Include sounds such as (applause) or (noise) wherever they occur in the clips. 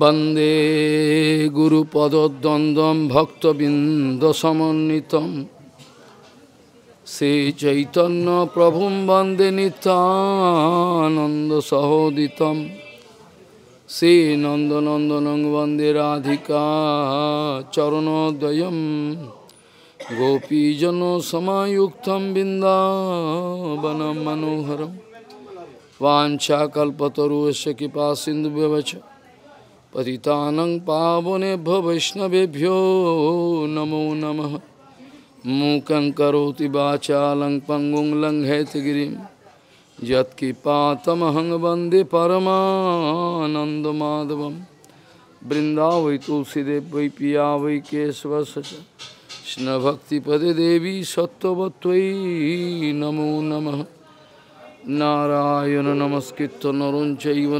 वन्दे गुरुपदद्वन्द्वं भक्तबिन्दसमन्वितं श्रीचैतन्यप्रभुं वन्दे नितानन्दसहोदितं श्रीनन्दनन्दनं वन्दे राधिका चरणोदयं गोपीजनसमायुक्तं बिन्दावनं मनोहरम् वाञ्छाकल्पतरुश्च कृपा सिन्धुव्यवच पतितानं पावनेभ्यो वैष्णवेभ्यो नमो नमः। मूकं करोति वाचालं पङ्गुं लङ्घयतगिरिं। यत्कृपातमहं वंदे परमानन्दमाधवं। वृन्दावै तुलसीदेव, वै पिया, वै केशवश कृष्णभक्तिपदे देवी सत्त्ववत्त्वयि नमो नमः। नारायण नमस्कृत नरुं चैव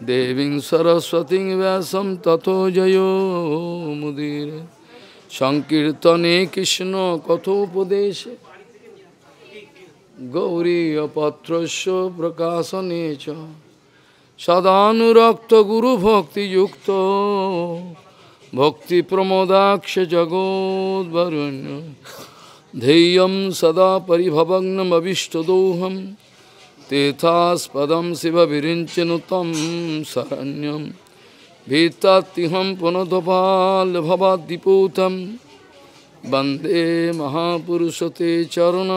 দেবীং সরস্বতী ব্যাসম তথো জয় মুদির। সংকীর্তনে কৃষ্ণ কথোপদেশ। গৌরী গৌরীপত্রস্য প্রকাশনে চ। সদানুরক্ত ভক্তি ভক্তিপ্রমোদাক্ষ জগোদ্বরুণ্য। ধেয়ম সদা পরিভবগ্নমবিষ্টদোহম। परिभवग्नमभिष्टदोहं तेथास्पदं शिवविरिञ्चनु तं शरण्यं भीतात्तिहं पुनदपाल्भवाद्दिपूतं वन्दे महापुरुषते चरुणारविन्दं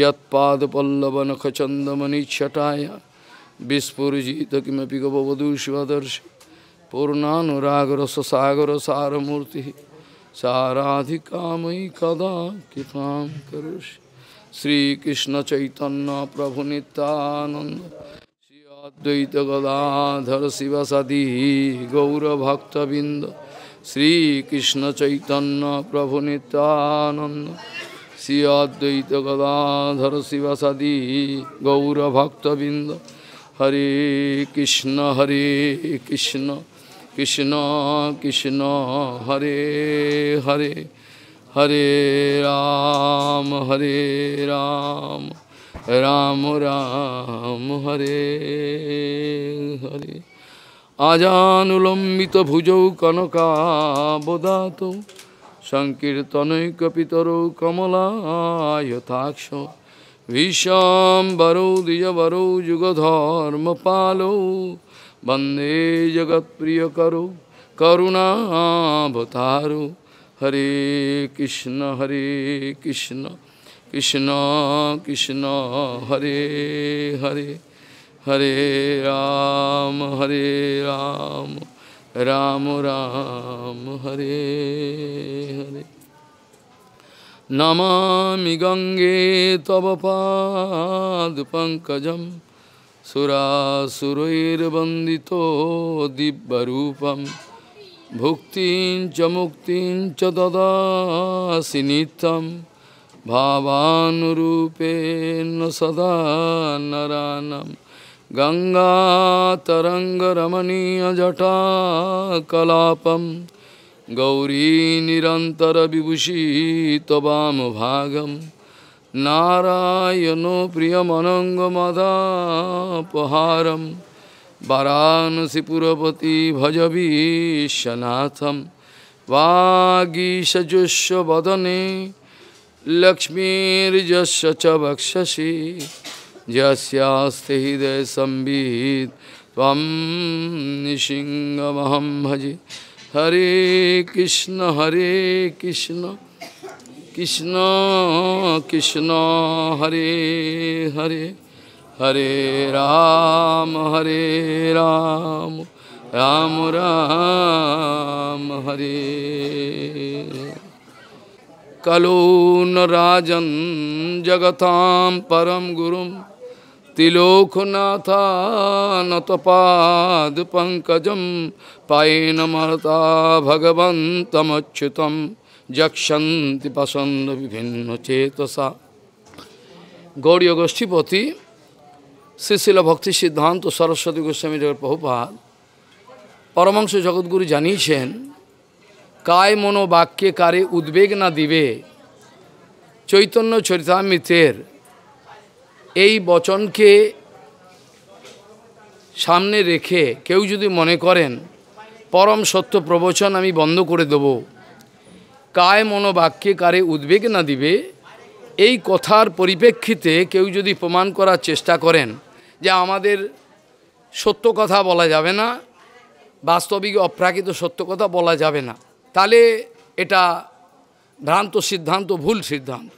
यत्पादपल्लवनखचन्दमनिच्छटाय विस्फुरिजित किमपि गववधूष्वदर्श पूर्णानुरागरससागरसारमूर्तिः साराधिकामयि कदा कृपां करोषि শ্রীকৃষ্ণ চৈতন্য প্রভু নিত্যানন্দ শ্রী অদ্বৈত গদাধর শিবসাদি গৌরভক্তবৃন্দ শ্রীকৃষ্ণ চৈতন্য প্রভু নিত্যানন্দ শ্রী অদ্বৈত গদাধর শিবসাদি গৌরভক্তবৃন্দ, হরে কৃষ্ণ হরে Krishna Krishna Krishna, Hare Hare. Hare Ram, Hare Ram, Ram Ram, Hare Hare. আজানুলম্বিত ভুজৌ কনকাবদাত সংকীর্তনৈকিতর কমলায়থাক্ষ ভীষাম্বরৌ দ্বিজবরৌ যুগধর্ম পালৌ বন্দে জগৎপ্রিয় করো করুণাবতারু হরে কৃষ্ণ হরে কৃষ্ণ কৃষ্ণ কৃষ্ণ, হরে হরে হরে রাম হরে রাম রাম রাম, হরে হরে। নমামি গঙ্গে তব পাদ পঙ্কজম সুরাসুরৈর্বন্দিত দিব্যরূপম। भुक्तिं च मुक्तिं च ददासि नित्यं भावानुरूपेण सदा नरानं। गङ्गातरङ्गरमणीयजटाकलापं गौरी निरन्तरविभूषी त्ववामभागम् नारायणो प्रियमनङ्गमदापहारं वाराणसीपुरपति भजवीशनाथं वागीशजुष्व वदने लक्ष्मीर्यस्य च वक्षसि यस्यास्ते हृदयसंवित् त्वं निसिंहमहं भजे हरे कृष्ण हरे Krishna Krishna Krishna Hare Hare Hare Ram, Hare Ram, Ram Ram, Hare. Kalun Rajan Jagatam Param Gurum Tiloknatha Natapad Pankajam Painamarta Bhagavantam Jakshanti Pasanda Vivinno Chetasa Gaudiya Goshtipati শ্রীশিল ভক্তি সিদ্ধান্ত সরস্বতী গোস্বামী প্রভুপাদ। পরমাংশ জগৎগুরু জানিয়েছেন, কায় মনো বাক্যে কারে উদ্বেগ না দিবে? চৈতন্য চরিতামৃতের এই বচনকে সামনে রেখে কেউ যদি মনে করেন, পরম সত্য প্রবচন আমি বন্ধ করে দেব। কায় মনোবাক্যে কারে উদ্বেগ না দিবে? এই কথার পরিপ্রেক্ষিতে কেউ যদি প্রমাণ করার চেষ্টা করেন যে আমাদের সত্য কথা বলা যাবে না, বাস্তবিক অপ্রাকৃত সত্য কথা বলা যাবে না। তাহলে এটা ভ্রান্ত সিদ্ধান্ত, ভুল সিদ্ধান্ত।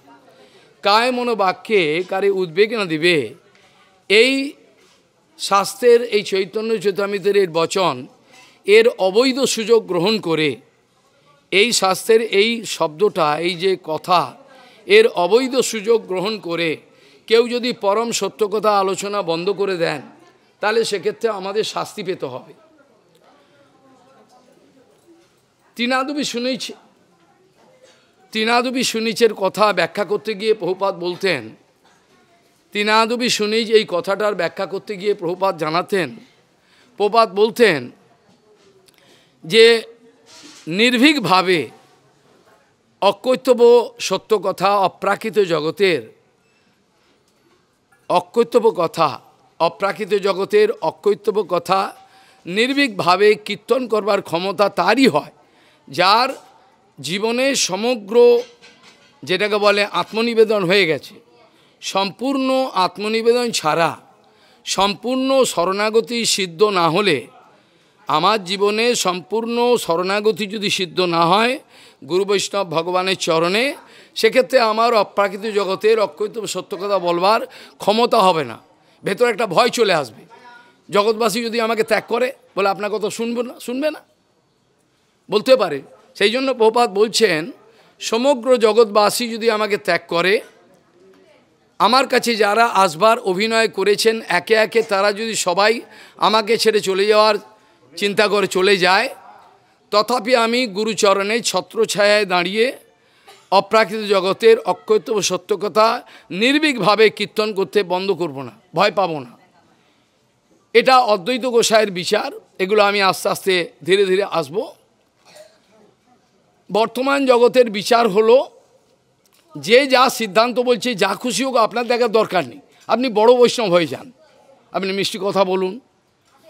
কায় মনো বাক্যে কারে উদ্বেগ না দিবে, এই শাস্ত্রের, এই চৈতন্য চৈতামিতের এর বচন, এর অবৈধ সুযোগ গ্রহণ করে, এই শাস্ত্রের এই শব্দটা, এই যে কথা, এর অবৈধ সুযোগ গ্রহণ করে কেউ যদি পরম সত্য কথা আলোচনা বন্ধ করে দেন, তাহলে সেক্ষেত্রে আমাদের শাস্তি পেতে হবে। তিনাদবি শুনেছি তিনাদবি শুনিচের কথা ব্যাখ্যা করতে গিয়ে প্রভুপাত বলতেন তিনাদবি শুনিজ এই কথাটার ব্যাখ্যা করতে গিয়ে প্রভুপাত জানাতেন। প্রপাত বলতেন যে, নির্ভীকভাবে অকৈতব্য সত্য কথা অপ্রাকৃত জগতের অকৈতব্য কথা অপ্রাকৃত জগতের অকৈতব্য কথা নির্ভীকভাবে কীর্তন করবার ক্ষমতা তারই হয়, যার জীবনে সমগ্র যেটাকে বলে আত্মনিবেদন হয়ে গেছে। সম্পূর্ণ আত্মনিবেদন ছাড়া, সম্পূর্ণ শরণাগতি সিদ্ধ না হলে, আমার জীবনে সম্পূর্ণ শরণাগতি যদি সিদ্ধ না হয়, গুরু বৈষ্ণব ভগবানের চরণে সেক্ষেত্রে আমার অপ্রাকৃত জগতের অকৃত সত্য কথা বলবার ক্ষমতা হবে না। ভেতরে একটা ভয় চলে আসবে। জগৎবাসী যদি আমাকে ত্যাগ করে, বলে আপনার কথা শুনব না, শুনবে না? বলতে পারে। সেই জন্য প্রপাত বলছেন, সমগ্র জগৎবাসী যদি আমাকে ত্যাগ করে, আমার কাছে যারা আসবার অভিনয় করেছেন, একে একে তারা যদি সবাই আমাকে ছেড়ে চলে যাওয়ার চিন্তা করে চলে যায়, তথাপি আমি গুরুচরণে ছত্রছায়ায় দাঁড়িয়ে অপ্রাকৃত জগতের অকৈত্য সত্য কথা নির্ভীকভাবে কীর্তন করতে বন্ধ করব না, ভয় পাবো না। এটা অদ্বৈত গোসাইয়ের বিচার, এগুলো আমি আস্তে আস্তে ধীরে ধীরে আসব। বর্তমান জগতের বিচার হলো, যে যা সিদ্ধান্ত বলছে, যা খুশি হোক, আপনার দেখার দরকার নেই। আপনি বড় বৈষ্ণব হয়ে যান। আপনি মিষ্টি কথা বলুন,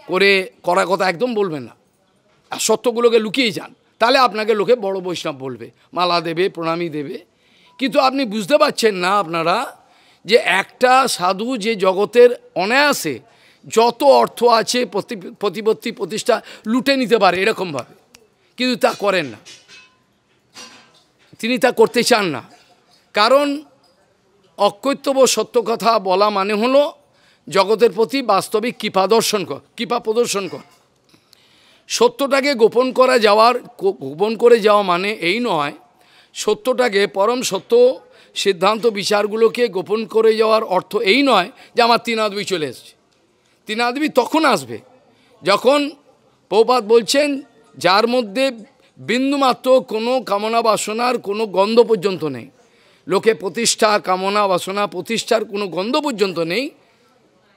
করে করা কথা একদম বলবেন না। আর সত্যগুলোকে লুকিয়ে যান। তাহলে আপনাকে লোকে বড় বৈষ্ণব বলবে, মালা দেবে, প্রণামী দেবে। কিন্তু আপনি বুঝতে পারছেন না আপনারা যে একটা সাধু যে জগতের অনায়াসে যত অর্থ আছে প্রতিপত্তি, প্রতিষ্ঠা লুটে নিতে পারে এরকমভাবে। কিন্তু তা করেন না। তিনি তা করতে চান না। কারণ অকৈত্যব সত্য কথা বলা মানে হলো জগতের প্রতি বাস্তবিক কৃপা দর্শন কর, কৃপা প্রদর্শন কর। সত্যটাকে গোপন করা যাওয়ার গোপন করে যাওয়া মানে এই নয়। সত্যটাকে পরম সত্য সিদ্ধান্ত বিচারগুলোকে গোপন করে যাওয়ার অর্থ এই নয় যে আমার তিন আদবি চলে এসছে। তিন আদবি তখন আসবে, যখন পৌপাত বলছেন, যার মধ্যে বিন্দুমাত্র কোনো কামনা বাসনার কোনো গন্ধ পর্যন্ত নেই। লোকে প্রতিষ্ঠা, কামনা, বাসনা প্রতিষ্ঠার কোনো গন্ধ পর্যন্ত নেই।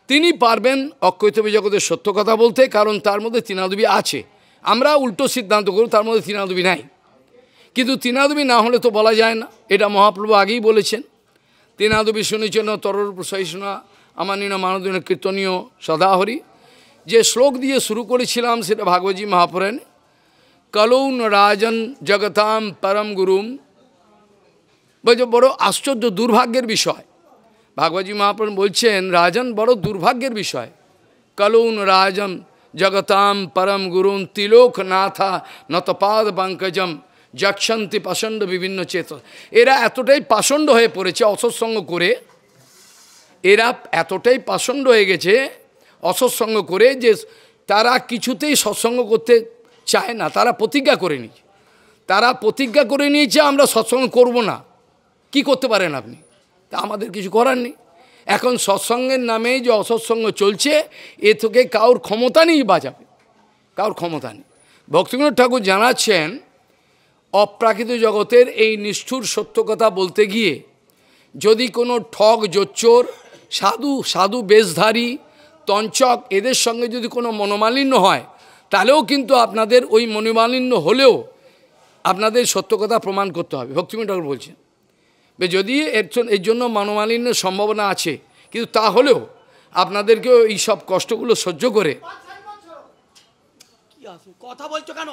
তিনি পারবেন অক্ষৈতবী জগতের সত্য কথা বলতে, কারণ তার মধ্যে তিনাদবি আছে। আমরা উল্টো সিদ্ধান্ত করি তার মধ্যে তিনাদবি নাই। কিন্তু তিনাদবি না হলে তো বলা যায় না। এটা মহাপ্রভু আগেই বলেছেন। তিনাদবি শুনেছেন, তরর সহিষ্ণা আমানীন মানদীন কীর্তনীয় সদাহরি। যে শ্লোক দিয়ে শুরু করেছিলাম, সেটা ভাগবতী মহাপুরাণে, কলৌন রাজন জগতাম পরম গুরুম। বড় আশ্চর্য, দুর্ভাগ্যের বিষয়। ভাগবতী মহাপুরাণ বলছেন, রাজন বড় দুর্ভাগ্যের বিষয়। কলুন রাজম জগতাম পরম গুরুম তিলোকনাথা নতপাদ পঙ্কজম যক্ষন্তি পাষণ্ড বিভিন্ন চেত। এরা এতটাই পাষণ্ড হয়ে পড়েছে অসৎসঙ্গ করে, এরা এতটাই পাষণ্ড হয়ে গেছে অসৎসঙ্গ করে যে তারা কিছুতেই সৎসঙ্গ করতে চায় না, তারা প্রতিজ্ঞা করে নিয়েছে। তারা প্রতিজ্ঞা করে নিয়েছে, আমরা সৎসঙ্গ করব না। কি করতে পারেন আপনি? তা আমাদের কিছু করার নেই। এখন সৎসঙ্গের নামে যে অসৎসঙ্গ চলছে, এ থেকে কাউর ক্ষমতা নেই বাঁচাবে। কাউর ক্ষমতা নেই। ভক্তিবিনোদ ঠাকুর জানাচ্ছেন, অপ্রাকৃত জগতের এই নিষ্ঠুর সত্য কথা বলতে গিয়ে, যদি কোনো ঠগ, জোচ্চোর, সাধু সাধু বেশধারী, তঞ্চক, এদের সঙ্গে যদি কোনো মনোমালিন্য হয়, তাহলেও কিন্তু আপনাদের ওই মনোমালিন্য হলেও আপনাদের সত্য কথা প্রমাণ করতে হবে। ভক্তিবিনোদ ঠাকুর বলছেন। যদি এর এর জন্য মনোমালিন্যের সম্ভাবনা আছে কিন্তু তা হলেও আপনাদেরকেও এই সব কষ্টগুলো সহ্য করে। কথা বলছো কেন?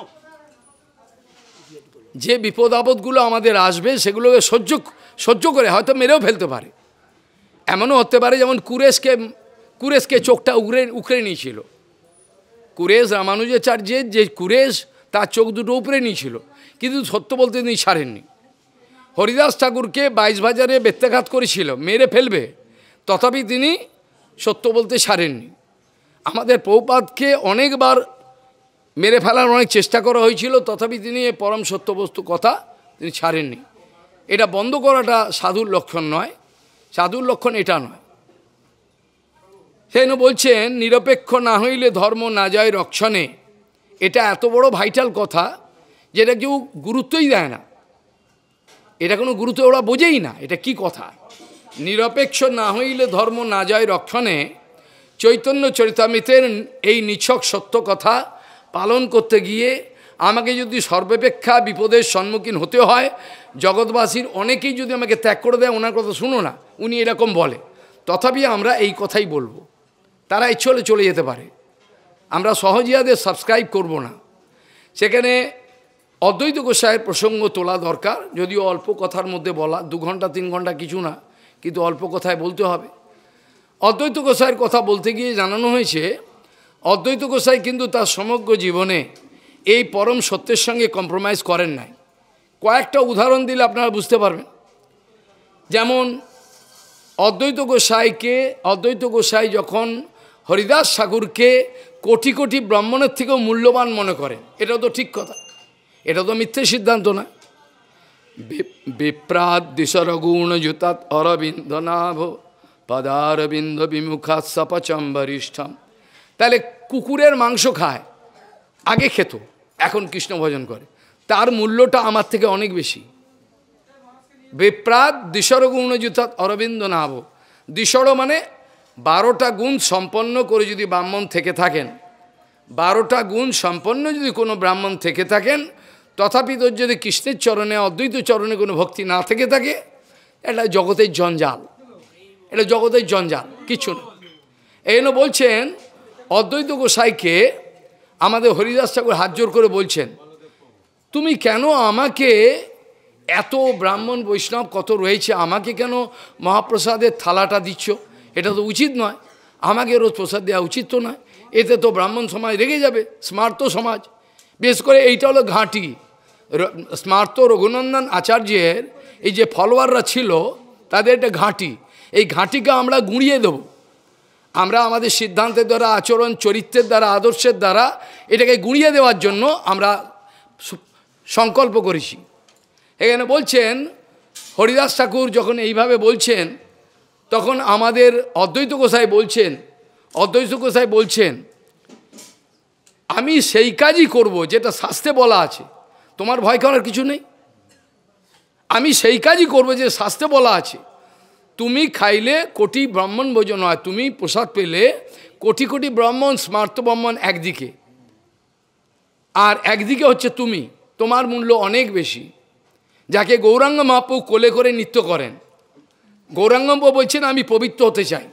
যে বিপদ আপদগুলো আমাদের আসবে সেগুলোকে সহ্য সহ্য করে হয়তো মেরেও ফেলতে পারে। এমনও হতে পারে যেমন কুরেশকে কুরেশকে চোখটা উগড়ে উখড়ে নিয়েছিল। কুরেশ রামানুজাচার্যের যে কুরেশ তার চোখ দুটো উপরে নিয়েছিল। কিন্তু সত্য বলতে তিনি ছাড়েননি। হরিদাস ঠাকুরকে বাইশ বাজারে বেত্যাঘাত করেছিল, মেরে ফেলবে। তথাপি তিনি সত্য বলতে ছাড়েননি আমাদের পৌপাতকে অনেকবার মেরে ফেলার অনেক চেষ্টা করা হয়েছিল, তথাপি তিনি পরম সত্যবস্তু কথা তিনি ছাড়েননি। এটা বন্ধ করাটা সাধুর লক্ষণ নয়, সাধুর লক্ষণ এটা নয়। সেই বলছেন, নিরপেক্ষ না হইলে ধর্ম না যায় রক্ষণে। এটা এত বড় ভাইটাল কথা, যেটা কেউ গুরুত্বই দেয় না। এটা কোনো গুরুত্ব ওরা বোঝেই না, এটা কি কথা? নিরপেক্ষ না হইলে ধর্ম না যায় রক্ষণে চৈতন্য চরিতামৃতের এই নিছক সত্য কথা পালন করতে গিয়ে আমাকে যদি সর্বাপেক্ষা বিপদের সম্মুখীন হতে হয়, জগৎবাসীর অনেকেই যদি আমাকে ত্যাগ করে দেয়, ওনার কথা শুনো না, উনি এরকম বলে। তথাপি আমরা এই কথাই বলব। তারা ইচ্ছে চলে যেতে পারে। আমরা সহজিয়াদের সাবস্ক্রাইব করব না। সেখানে অদ্বৈত গোসাইয়ের প্রসঙ্গ তোলা দরকার। যদিও অল্প কথার মধ্যে বলা, দু ঘণ্টা, তিন ঘণ্টা কিছু না, কিন্তু অল্প কথায় বলতে হবে। অদ্বৈত গোসাইয়ের কথা বলতে গিয়ে জানানো হয়েছে, অদ্বৈত গোসাই কিন্তু তার সমগ্র জীবনে এই পরম সত্যের সঙ্গে কম্প্রোমাইজ করেন নাই। কয়েকটা উদাহরণ দিলে আপনারা বুঝতে পারবেন। যেমন, অদ্বৈত গোসাইকে, অদ্বৈত গোসাই যখন হরিদাস ঠাকুরকে কোটি কোটি ব্রাহ্মণের থেকেও মূল্যবান মনে করেন এটা তো ঠিক কথা। এটা তো মিথ্যে সিদ্ধান্ত না। বিপ্রাদ দিশরগুণ জুতাত অরবিন্দ নাভ পদারবিন্দ বিমুখাত সপচম্বরিষ্ঠম তাহলে কুকুরের মাংস খায়, আগে খেত, এখন কৃষ্ণ ভজন করে। তার মূল্যটা আমার থেকে অনেক বেশি। বিপ্রাদ দিশরগুণ জুতাত অরবিন্দ নাভ দিশর মানে বারোটা গুণ সম্পন্ন করে যদি ব্রাহ্মণ থেকে থাকেন, বারোটা গুণ সম্পন্ন যদি কোনো ব্রাহ্মণ থেকে থাকেন তথাপি তোর যদি কৃষ্ণের চরণে, অদ্বৈত চরণে কোনো ভক্তি না থেকে থাকে, এটা জগতের জঞ্জাল। এটা জগতের জঞ্জাল, কিছু না। এই বলছেন, অদ্বৈত গোসাইকে আমাদের হরিদাস ঠাকুর হাত জোর করে বলছেন, তুমি কেন আমাকে এত ব্রাহ্মণ বৈষ্ণব কত রয়েছে, আমাকে কেন মহাপ্রসাদের থালাটা দিচ্ছ? এটা তো উচিত নয়। আমাকে রোজ প্রসাদ দেওয়া উচিত তো নয়। এতে তো ব্রাহ্মণ সমাজ রেগে যাবে, স্মার্ত সমাজ। বিশেষ করে এইটা হলো ঘাঁটি। স্মার্ত রঘুনন্দন আচার্যের এই যে ফলোয়াররা ছিল, তাদের একটা ঘাঁটি। এই ঘাঁটিকে আমরা গুঁড়িয়ে দেব। আমরা আমাদের সিদ্ধান্তের দ্বারা, আচরণ, চরিত্রের দ্বারা, আদর্শের দ্বারা এটাকে গুঁড়িয়ে দেওয়ার জন্য আমরা সংকল্প করেছি। এখানে বলছেন, হরিদাস ঠাকুর যখন এইভাবে বলছেন, তখন আমাদের অদ্বৈত গোসাই বলছেন, অদ্বৈত গোসাই বলছেন, আমি সেই কাজই করব যেটা শাস্তে বলা আছে। তোমার ভয় করার কিছু নেই। আমি সেই কাজই করব যে শাস্তে বলা আছে, তুমি খাইলে কোটি ব্রাহ্মণ ভোজন হয়, তুমি প্রসাদ পেলে কোটি কোটি ব্রাহ্মণ, স্মার্ত ব্রাহ্মণ একদিকে। আর একদিকে হচ্ছে তুমি, তোমার মূল্য অনেক বেশি। যাকে গৌরাঙ্গ মহাপ্রভু কোলে করে নৃত্য করেন, গৌরাঙ্গ বলছেন, আমি পবিত্র হতে চাই।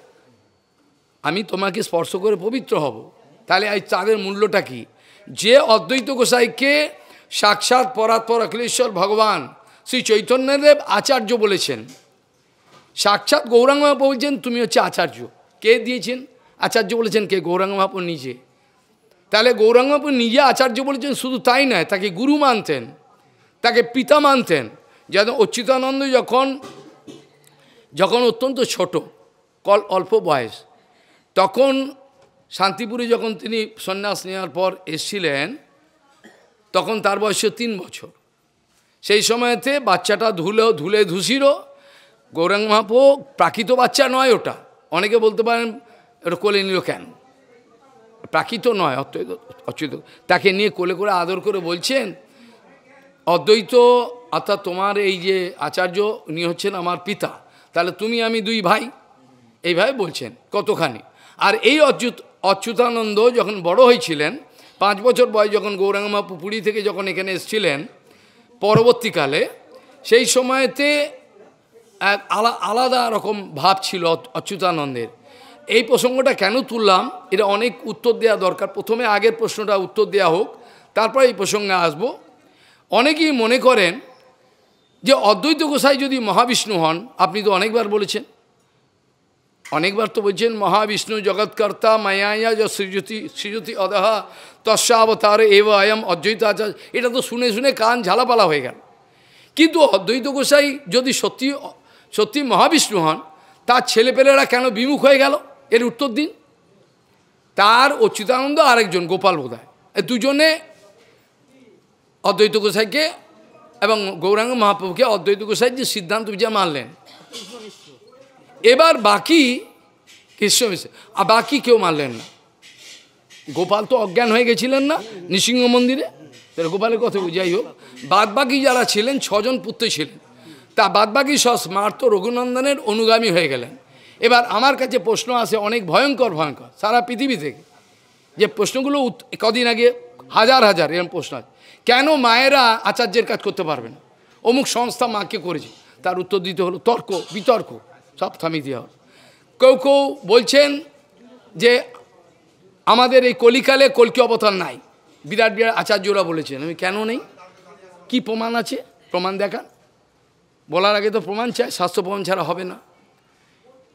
আমি তোমাকে স্পর্শ করে পবিত্র হব। তাহলে আজ তাদের মূল্যটা কি? যে অদ্বৈত গোসাইকে সাক্ষাৎ পরাৎপর অখিলেশ্বর ভগবান শ্রী চৈতন্যদেব আচার্য বলেছেন। সাক্ষাৎ গৌরাঙ্গ বলছেন, তুমি হচ্ছে আচার্য। কে দিয়েছেন? আচার্য বলেছেন কে? গৌরাঙ্গ মহাপ্রভু নিজে। তাহলে গৌরাঙ্গ মহাপ্রভু নিজে আচার্য বলেছেন, শুধু তাই নয়, তাকে গুরু মানতেন, তাকে পিতা মানতেন। যেন অচ্যুতানন্দ যখন যখন অত্যন্ত ছোট, কল অল্প বয়স, তখন শান্তিপুরে যখন তিনি সন্ন্যাস নেওয়ার পর এসছিলেন তখন তার বয়স তিন বছর। সেই সময়তে বাচ্চাটা ধুলো, ধুলে ধুসির। গৌরাঙ্গ মাহাপো প্রাকৃত বাচ্চা নয় ওটা। অনেকে বলতে পারেন, ওটা কোলে নিল কেন? প্রাকৃত নয় অচ্যুত তাকে নিয়ে কোলে করে আদর করে বলছেন, অদ্বৈত, অর্থাৎ তোমার এই যে আচার্য, উনি হচ্ছেন আমার পিতা। তাহলে তুমি আমি দুই ভাই? এইভাবে বলছেন কতখানি। আর এই অচ্যুত, অচ্যুতানন্দ যখন বড় হয়েছিলেন পাঁচ বছর বয়স যখন গৌরাঙ্গমা পুপুরি থেকে যখন এখানে এসেছিলেন, পরবর্তীকালে সেই সময়তে এক আলা, আলাদা রকম ভাব ছিল অচ্যুতানন্দের। এই প্রসঙ্গটা কেন তুললাম? এটা অনেক উত্তর দেওয়া দরকার। প্রথমে আগের প্রশ্নটা উত্তর দেওয়া হোক, তারপর এই প্রসঙ্গে আসব। অনেকেই মনে করেন যে অদ্বৈত গোসাই যদি মহাবিষ্ণু হন, আপনি তো অনেকবার বলেছেন। অনেকবার তো বলছেন, মহাবিষ্ণু জগৎকর্তা মায়া য শ্রীজ্যোতি সৃজতি অদহা তস্যাবতার এব আয়ম অদ্বৈত আচার্য এটা তো শুনে শুনে কান ঝালাপালা হয়ে গেল। কিন্তু অদ্বৈত গোসাই যদি সত্যি সত্যি মহাবিষ্ণু হন, তার ছেলেপেলেরা কেন বিমুখ হয়ে গেল? এর উত্তর দিন। তার অচ্যুতানন্দ আরেকজন গোপাল বোধায় দুজনে অদ্বৈত গোসাইকে এবং গৌরাঙ্গ মহাপ্রভুকে অদ্বৈত গোসাই যে সিদ্ধান্ত যা মানলেন এবার বাকি কৃষ্ণ মিশ্র, আর বাকি কেউ মারলেন না। গোপাল তো অজ্ঞান হয়ে গেছিলেন না নৃসিংহ মন্দিরে? তাহলে গোপালের কথা বুঝাই হোক। বাদবাকি যারা ছিলেন, ছজন পুত্র ছিলেন। তা বাদবাকি সব স্মার্ত রঘুনন্দনের অনুগামী হয়ে গেলেন। এবার আমার কাছে প্রশ্ন আসে, অনেক ভয়ঙ্কর ভয়ঙ্কর, সারা পৃথিবী থেকে। যে প্রশ্নগুলো কদিন আগে, হাজার হাজার এরকম প্রশ্ন আছে। কেন মায়েরা আচার্যের কাজ করতে পারবে না? অমুক সংস্থা মাকে করেছে। তার উত্তর দিতে হলো তর্ক, বিতর্ক। সব দেওয়া হলো কেউ কেউ বলছেন যে আমাদের এই কলিকালে কলকি অবতার নাই। বিরাট বিরাট আচার্যরা বলেছেন। আমি কেন নেই? কি প্রমাণ আছে? প্রমাণ দেখান। বলার আগে তো প্রমাণ চাই, স্বাস্থ্য প্রমাণ ছাড়া হবে না।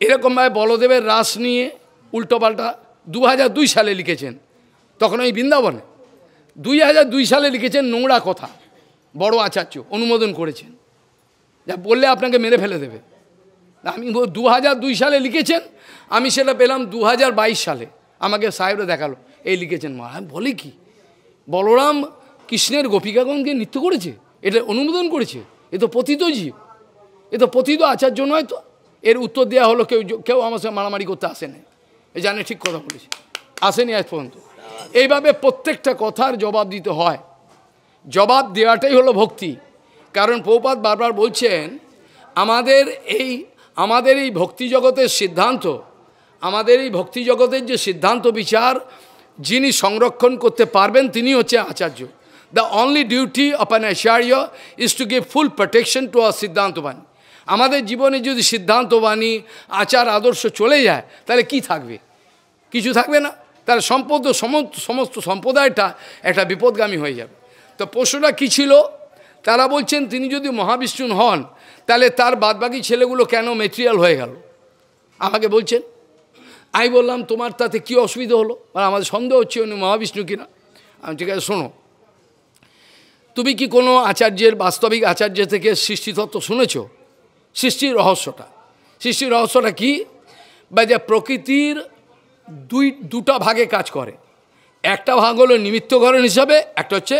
এরকমভাবে বলদেবের রাস নিয়ে উল্টোপাল্টা দু হাজার দুই সালে লিখেছেন। তখন ওই বৃন্দাবনে দুই হাজার দুই সালে লিখেছেন নোংরা কথা। বড় আচার্য অনুমোদন করেছেন। যা বললে আপনাকে মেরে ফেলে দেবে। আমি দু হাজার দুই সালে লিখেছেন, আমি সেটা পেলাম দু হাজার বাইশ সালে। আমাকে সাহেবরা দেখাল, এই লিখেছেন মা। আমি বলে কি, বলরাম কৃষ্ণের গোপিকাগণকে নৃত্য করেছে? এটা অনুমোদন করেছে? এ তো পতিত জীব। এ তো পতিত আচার্য নয় তো? এর উত্তর দেওয়া হলো কেউ কেউ আমার সঙ্গে মারামারি করতে আসেনি এ জানে ঠিক কথা বলেছে। আসেনি আজ পর্যন্ত। এইভাবে প্রত্যেকটা কথার জবাব দিতে হয়। জবাব দেওয়াটাই হলো ভক্তি। কারণ পৌপাত বারবার বলছেন, আমাদের এই আমাদের এই ভক্তি জগতের সিদ্ধান্ত, আমাদের এই ভক্তি জগতের যে সিদ্ধান্ত বিচার, যিনি সংরক্ষণ করতে পারবেন তিনি হচ্ছে আচার্য। The only duty of an acharya is to give full protection to আর সিদ্ধান্তবাণী আমাদের জীবনে যদি সিদ্ধান্তবাণী, আচার, আদর্শ চলে যায়, তাহলে কি থাকবে? কিছু থাকবে না। তাহলে সম্পদ সমস্ত সম্প্রদায়টা একটা বিপদগামী হয়ে যাবে। তো প্রশ্নটা কী ছিল? তারা বলছেন, তিনি যদি মহাবিষ্ণু হন তাহলে তার বাদবাকি ছেলেগুলো কেন মেটেরিয়াল হয়ে গেল? আমাকে বলছেন। আমি বললাম, তোমার তাতে কী অসুবিধা হলো? আর আমাদের সন্দেহ হচ্ছে উনি মহাবিষ্ণু কিনা? আমি ঠিক আছে, শোনো। তুমি কি কোনো আচার্যের, বাস্তবিক আচার্য থেকে সৃষ্টিতত্ত্ব শুনেছ? সৃষ্টির রহস্যটা। সৃষ্টির রহস্যটা কি? বা যে প্রকৃতির দুই, দুটা ভাগে কাজ করে। একটা ভাগ হলো নিমিত্তকরণ হিসাবে, একটা হচ্ছে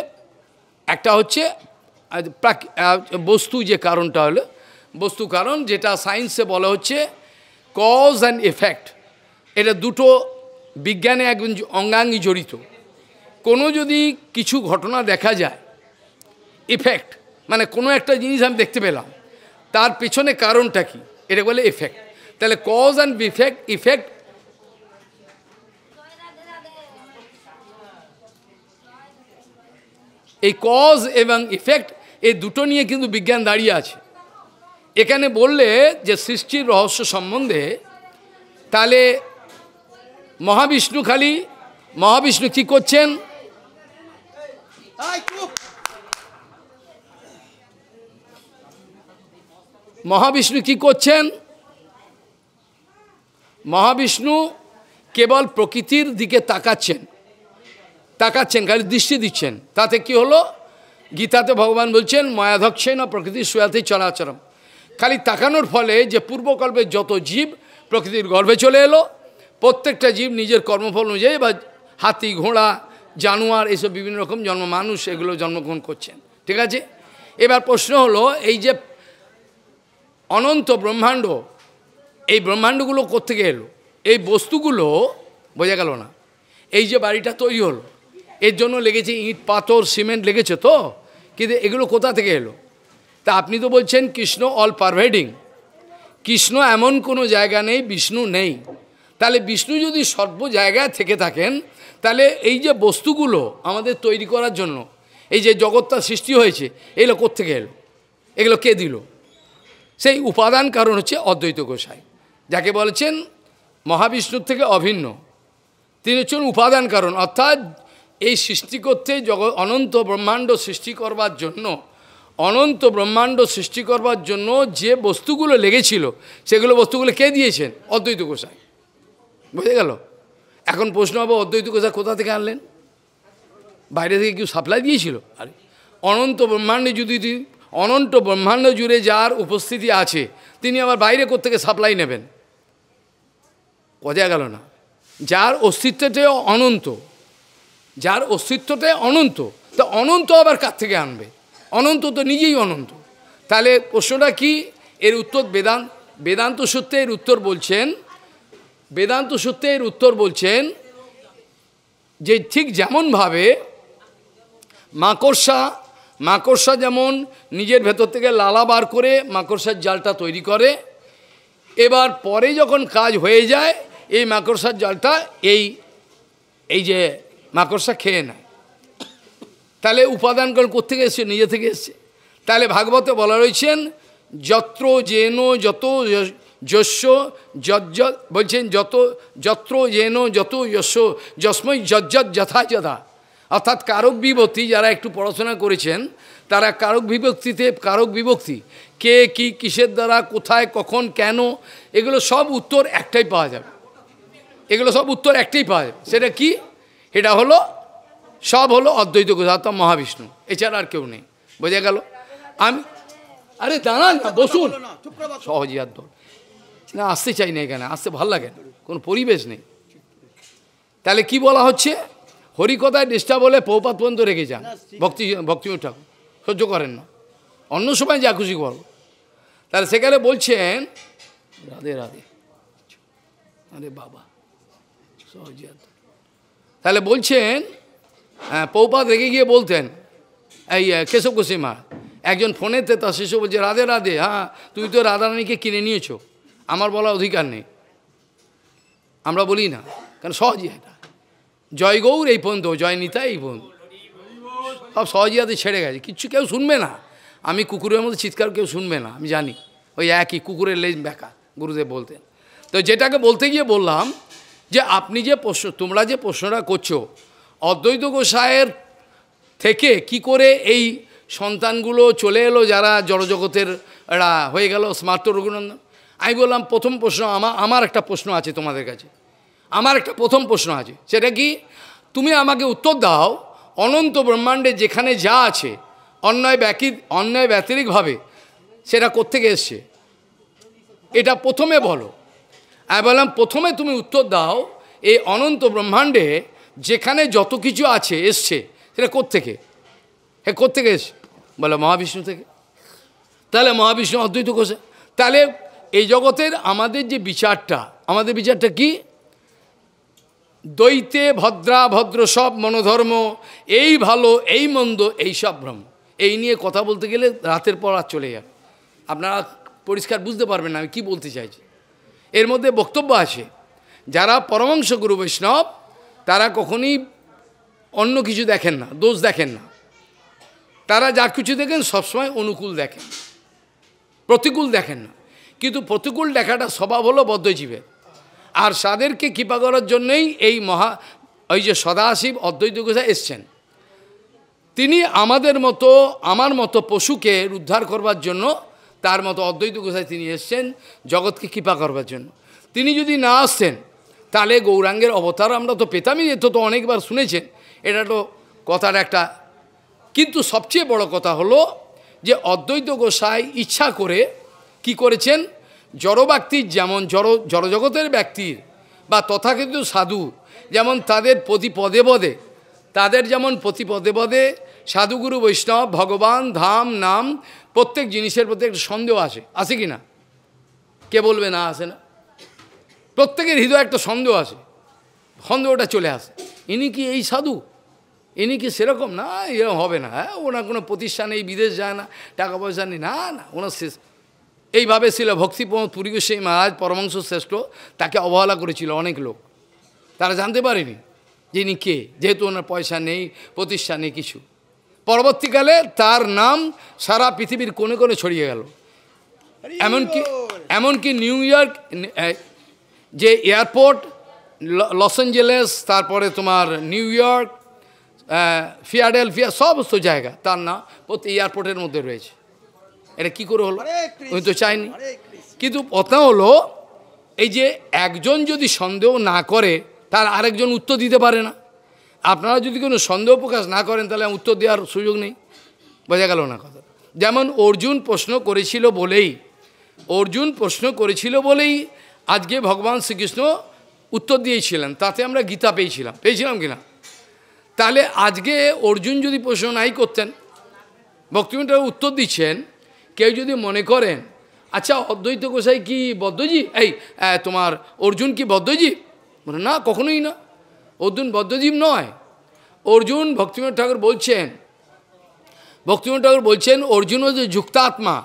একটা হচ্ছে বস্তু যে কারণটা হলো বস্তু কারণ, যেটা সায়েন্সে বলা হচ্ছে কজ অ্যান্ড এফেক্ট এটা দুটো বিজ্ঞানে একজন অঙ্গাঙ্গি জড়িত। কোনো যদি কিছু ঘটনা দেখা যায় ইফেক্ট মানে কোনো একটা জিনিস আমি দেখতে পেলাম, তার পেছনে কারণটা কি? এটা বলে এফেক্ট তাহলে কজ অ্যান্ড ইফেক্ট ইফেক্ট এই কজ এবং ইফেক্ট এই দুটো নিয়ে কিন্তু বিজ্ঞান দাঁড়িয়ে আছে। এখানে বললে যে সৃষ্টির রহস্য সম্বন্ধে তাহলে মহাবিষ্ণু খালি মহাবিষ্ণু কি করছেন? মহাবিষ্ণু কি করছেন? মহাবিষ্ণু কেবল প্রকৃতির দিকে তাকাচ্ছেন তাকাচ্ছেন খালি দৃষ্টি দিচ্ছেন। তাতে কি হলো? গীতাতে ভগবান বলছেন মায়াধক্ষে না প্রকৃতির সুয়াতে চলাচরম। খালি তাকানোর ফলে যে পূর্বকল্পের যত জীব প্রকৃতির গর্ভে চলে এলো, প্রত্যেকটা জীব নিজের কর্মফল অনুযায়ী বা হাতি, ঘোড়া, জানোয়ার এসব বিভিন্ন রকম জন্ম, মানুষ এগুলো জন্মগ্রহণ করছেন। ঠিক আছে? এবার প্রশ্ন হলো, এই যে অনন্ত ব্রহ্মাণ্ড, এই ব্রহ্মাণ্ডগুলো কোথেকে এলো? এই বস্তুগুলো বোঝা গেল না। এই যে বাড়িটা তৈরি হলো, এর জন্য লেগেছে ইট, পাথর, সিমেন্ট লেগেছে তো? কিন্তু এগুলো কোথা থেকে এলো? তা আপনি তো বলছেন কৃষ্ণ অল পারভেডিং কৃষ্ণ এমন কোনো জায়গা নেই, বিষ্ণু নেই। তাহলে বিষ্ণু যদি সর্ব জায়গায় থেকে থাকেন, তাহলে এই যে বস্তুগুলো আমাদের তৈরি করার জন্য, এই যে জগৎটা সৃষ্টি হয়েছে, এগুলো কোথেকে এলো? এগুলো কে দিল? সেই উপাদান কারণ হচ্ছে অদ্বৈত গোসাই। যাকে বলেছেন মহাবিষ্ণুর থেকে অভিন্ন। তিনি হচ্ছেন উপাদান কারণ। অর্থাৎ এই সৃষ্টি করতে জগ, অনন্ত ব্রহ্মাণ্ড সৃষ্টি করবার জন্য অনন্ত ব্রহ্মাণ্ড সৃষ্টি করবার জন্য যে বস্তুগুলো লেগেছিল, সেগুলো বস্তুগুলো কে দিয়েছেন? অদ্বৈত গোসাই। বুঝে গেল? এখন প্রশ্ন হবে, অদ্বৈত গোসাই কোথা থেকে আনলেন? বাইরে থেকে কেউ সাপ্লাই দিয়েছিল? আরে, অনন্ত ব্রহ্মাণ্ডে যদি অনন্ত ব্রহ্মাণ্ড জুড়ে যার উপস্থিতি আছে, তিনি আবার বাইরে কোথেকে সাপ্লাই নেবেন? বোঝা গেল না। যার অস্তিত্বটাই অনন্ত, যার অস্তিত্বটাই অনন্ত, তা অনন্ত আবার কার থেকে আনবে? অনন্ত তো নিজেই অনন্ত। তাহলে প্রশ্নটা কি? এর উত্তর বেদান্ত বেদান্ত সত্যে এর উত্তর বলছেন, বেদান্ত সত্যে এর উত্তর বলছেন যে ঠিক যেমনভাবে মাকড়সা মাকড়সা যেমন নিজের ভেতর থেকে লালা বার করে মাকড়সার জালটা তৈরি করে, এবার পরে যখন কাজ হয়ে যায়, এই মাকড়সার জালটা এই এই যে মাকড়সা খেয়ে নেয়। তাহলে উপাদানগুলো কোথেকে এসছে? নিজে থেকে এসছে। তাহলে ভাগবতে বলা রয়েছেন, যত্র যেন যত যস্য যজ্জ বলছেন যত যত্র যেন যত যশ যস্মৈ যজ্জত যথা যথা। অর্থাৎ কারক বিভক্তি যারা একটু পড়াশোনা করেছেন, তারা কারক বিভক্তিতে কারক বিভক্তি। কে, কি, কিসের দ্বারা, কোথায়, কখন, কেন, এগুলো সব উত্তর একটাই পাওয়া যাবে। এগুলো সব উত্তর একটাই পাওয়া যাবে। সেটা কি? এটা হলো সব হলো অদ্বৈত গোধাত্ম মহাবিষ্ণু। এছাড়া আর কেউ নেই। বোঝা গেল? আমি আরে দাঁড়ান না, বসুন। সহজই আর দল না, আসতে চাই না এখানে, আসতে ভালো লাগে কোনো পরিবেশ নেই। তাহলে কি বলা হচ্ছে? হরিকথায় ডিস্টার্ব বলে পৌপাত পর্যন্ত রেখে যান। ভক্তি ভক্তিমূর ঠাকুর। সহ্য করেন না। অন্য সময় যা খুশি করো। তাহলে সেখানে বলছেন রাধে রাধে। আরে বাবা। সহজে তাহলে বলছেন পৌপাত রেখে গিয়ে বলতেন, এই কেশব গোসিমা একজন ফোনেতে তার শিশু বলছে, রাধে রাধে হ্যাঁ তুমি তো রাধারানীকে কিনে নিয়েছো, আমার বলার অধিকার নেই। আমরা বলি না, কারণ সহজই এটা জয় গৌর এই পর্যন্ত, জয় নিতা এই পর্যন্ত। সব সহজিয়াতে ছেড়ে গেছে কিচ্ছু কেউ শুনবে না। আমি কুকুরের মধ্যে চিৎকার কেউ শুনবে না, আমি জানি, ওই একই কুকুরের লেজ বেকা গুরুদেব বলতেন। তো যেটাকে বলতে গিয়ে বললাম যে, আপনি যে প্রশ্ন, তোমরা যে প্রশ্নটা করছ অদ্বৈত গোসাইয়ের থেকে কি করে এই সন্তানগুলো চলে এলো যারা জড়জগতের এরা হয়ে গেল স্মার্ত রঘুনন্দন আমি বললাম, প্রথম প্রশ্ন আমার আমার একটা প্রশ্ন আছে তোমাদের কাছে। আমার একটা প্রথম প্রশ্ন আছে। সেটা কি? তুমি আমাকে উত্তর দাও, অনন্ত ব্রহ্মাণ্ডে যেখানে যা আছে, অন্যায় ব্যাকি অন্যায় ব্যতিরিকভাবে, সেটা কোত্থেকে এসছে? এটা প্রথমে বলো। আমি বললাম, প্রথমে তুমি উত্তর দাও, এই অনন্ত ব্রহ্মাণ্ডে যেখানে যত কিছু আছে, এসছে। সেটা কোত্থেকে? হে, কোত্থেকে এসছে? বলে, মহাবিষ্ণু থেকে। তাহলে মহাবিষ্ণু অদ্বৈত কোষে। তাহলে এই জগতের আমাদের যে বিচারটা, আমাদের বিচারটা কি? দ্বৈতে ভদ্রা, ভদ্র সব, মনোধর্ম, এই ভালো, এই মন্দ, এই সব ভ্রম এই নিয়ে কথা বলতে গেলে রাতের পর আর চলে যাবে আপনারা পরিষ্কার বুঝতে পারবেন না আমি কী বলতে চাইছি। এর মধ্যে বক্তব্য আছে, যারা পরমাংশ গুরু বৈষ্ণব তারা কখনই অন্য কিছু দেখেন না, দোষ দেখেন না। তারা যা কিছু দেখেন, সবসময় অনুকূল দেখেন, প্রতিকূল দেখেন না। কিন্তু প্রতিকূল দেখাটা স্বভাব হলো বদ্ধজীবের। আর সাদেরকে কৃপা করার জন্যই এই মহা, ওই যে সদাশিব অদ্বৈত গোসাই এসছেন। তিনি আমাদের মতো, আমার মতো পশুকে উদ্ধার করবার জন্য, তার মতো অদ্বৈত গোসাই তিনি এসছেন, জগৎকে কৃপা করবার জন্য। তিনি যদি না আসতেন তাহলে গৌরাঙ্গের অবতার আমরা তো পেতামই যেত তো অনেকবার শুনেছেন। এটা তো কথার একটা কিন্তু সবচেয়ে বড় কথা হলো যে অদ্বৈত গোসাই ইচ্ছা করে কি করেছেন? জড় ব্যক্তির যেমন জড় জড়জগতের ব্যক্তির বা তথাকথিত সাধু, যেমন তাদের প্রতি পদে পদে তাদের যেমন প্রতি পদে পদে সাধুগুরু বৈষ্ণব, ভগবান, ধাম, নাম প্রত্যেক জিনিসের প্রতি একটা সন্দেহ আসে। আসে কি না? কে বলবে না আসে না? প্রত্যেকের হৃদয়ে একটা সন্দেহ আসে সন্দেহটা চলে আসে। ইনি কি এই সাধু? ইনি কি সেরকম? না এরকম হবে না। হ্যাঁ ওনার কোনো প্রতিষ্ঠান এই বিদেশ যায় না টাকা পয়সা নেই। না না ওনার শেষ। এইভাবে ছিল ভক্তিপ্রমোদ পুরী গোস্বামী মহারাজ পরমাংশ শ্রেষ্ঠ তাকে অবহেলা করেছিল অনেক লোক। তারা জানতে পারেনি যে ইনি কে যেহেতু ওনার পয়সা নেই প্রতিষ্ঠা নেই কিছু। পরবর্তীকালে তার নাম সারা পৃথিবীর কোণে কোণে ছড়িয়ে গেল। এমনকি এমনকি নিউ ইয়র্ক যে এয়ারপোর্ট লস অ্যাঞ্জেলেস তারপরে তোমার নিউ ইয়র্ক ফিয়াডেলফিয়া সমস্ত জায়গা তার না প্রতি এয়ারপোর্টের মধ্যে রয়েছে। এটা কি করে হলো? উনি তো চাইনি। কিন্তু কথা হলো এই যে একজন যদি সন্দেহ না করে তার আরেকজন উত্তর দিতে পারে না। আপনারা যদি কোনো সন্দেহ প্রকাশ না করেন তাহলে উত্তর দেওয়ার সুযোগ নেই। বোঝা গেল না কথা। যেমন অর্জুন প্রশ্ন করেছিল বলেই অর্জুন প্রশ্ন করেছিল বলেই আজকে ভগবান শ্রীকৃষ্ণ উত্তর দিয়েছিলেন, তাতে আমরা গীতা পেয়েছিলাম। পেয়েছিলাম কিনা? তাহলে আজকে অর্জুন যদি প্রশ্ন নাই করতেন, ভক্তিমন্ত্র উত্তর দিচ্ছেন, কেউ যদি মনে করেন আচ্ছা অদ্বৈত গোসাই কি বদ্ধজি? এই তোমার অর্জুন কি বদ্ধজীব মানে না, কখনোই না। অর্জুন বদ্ধজীব নয়। অর্জুন ভক্তিমোহন ঠাকুর বলছেন ভক্তিমোহন ঠাকুর বলছেন, অর্জুন হচ্ছে যুক্তাত্মা।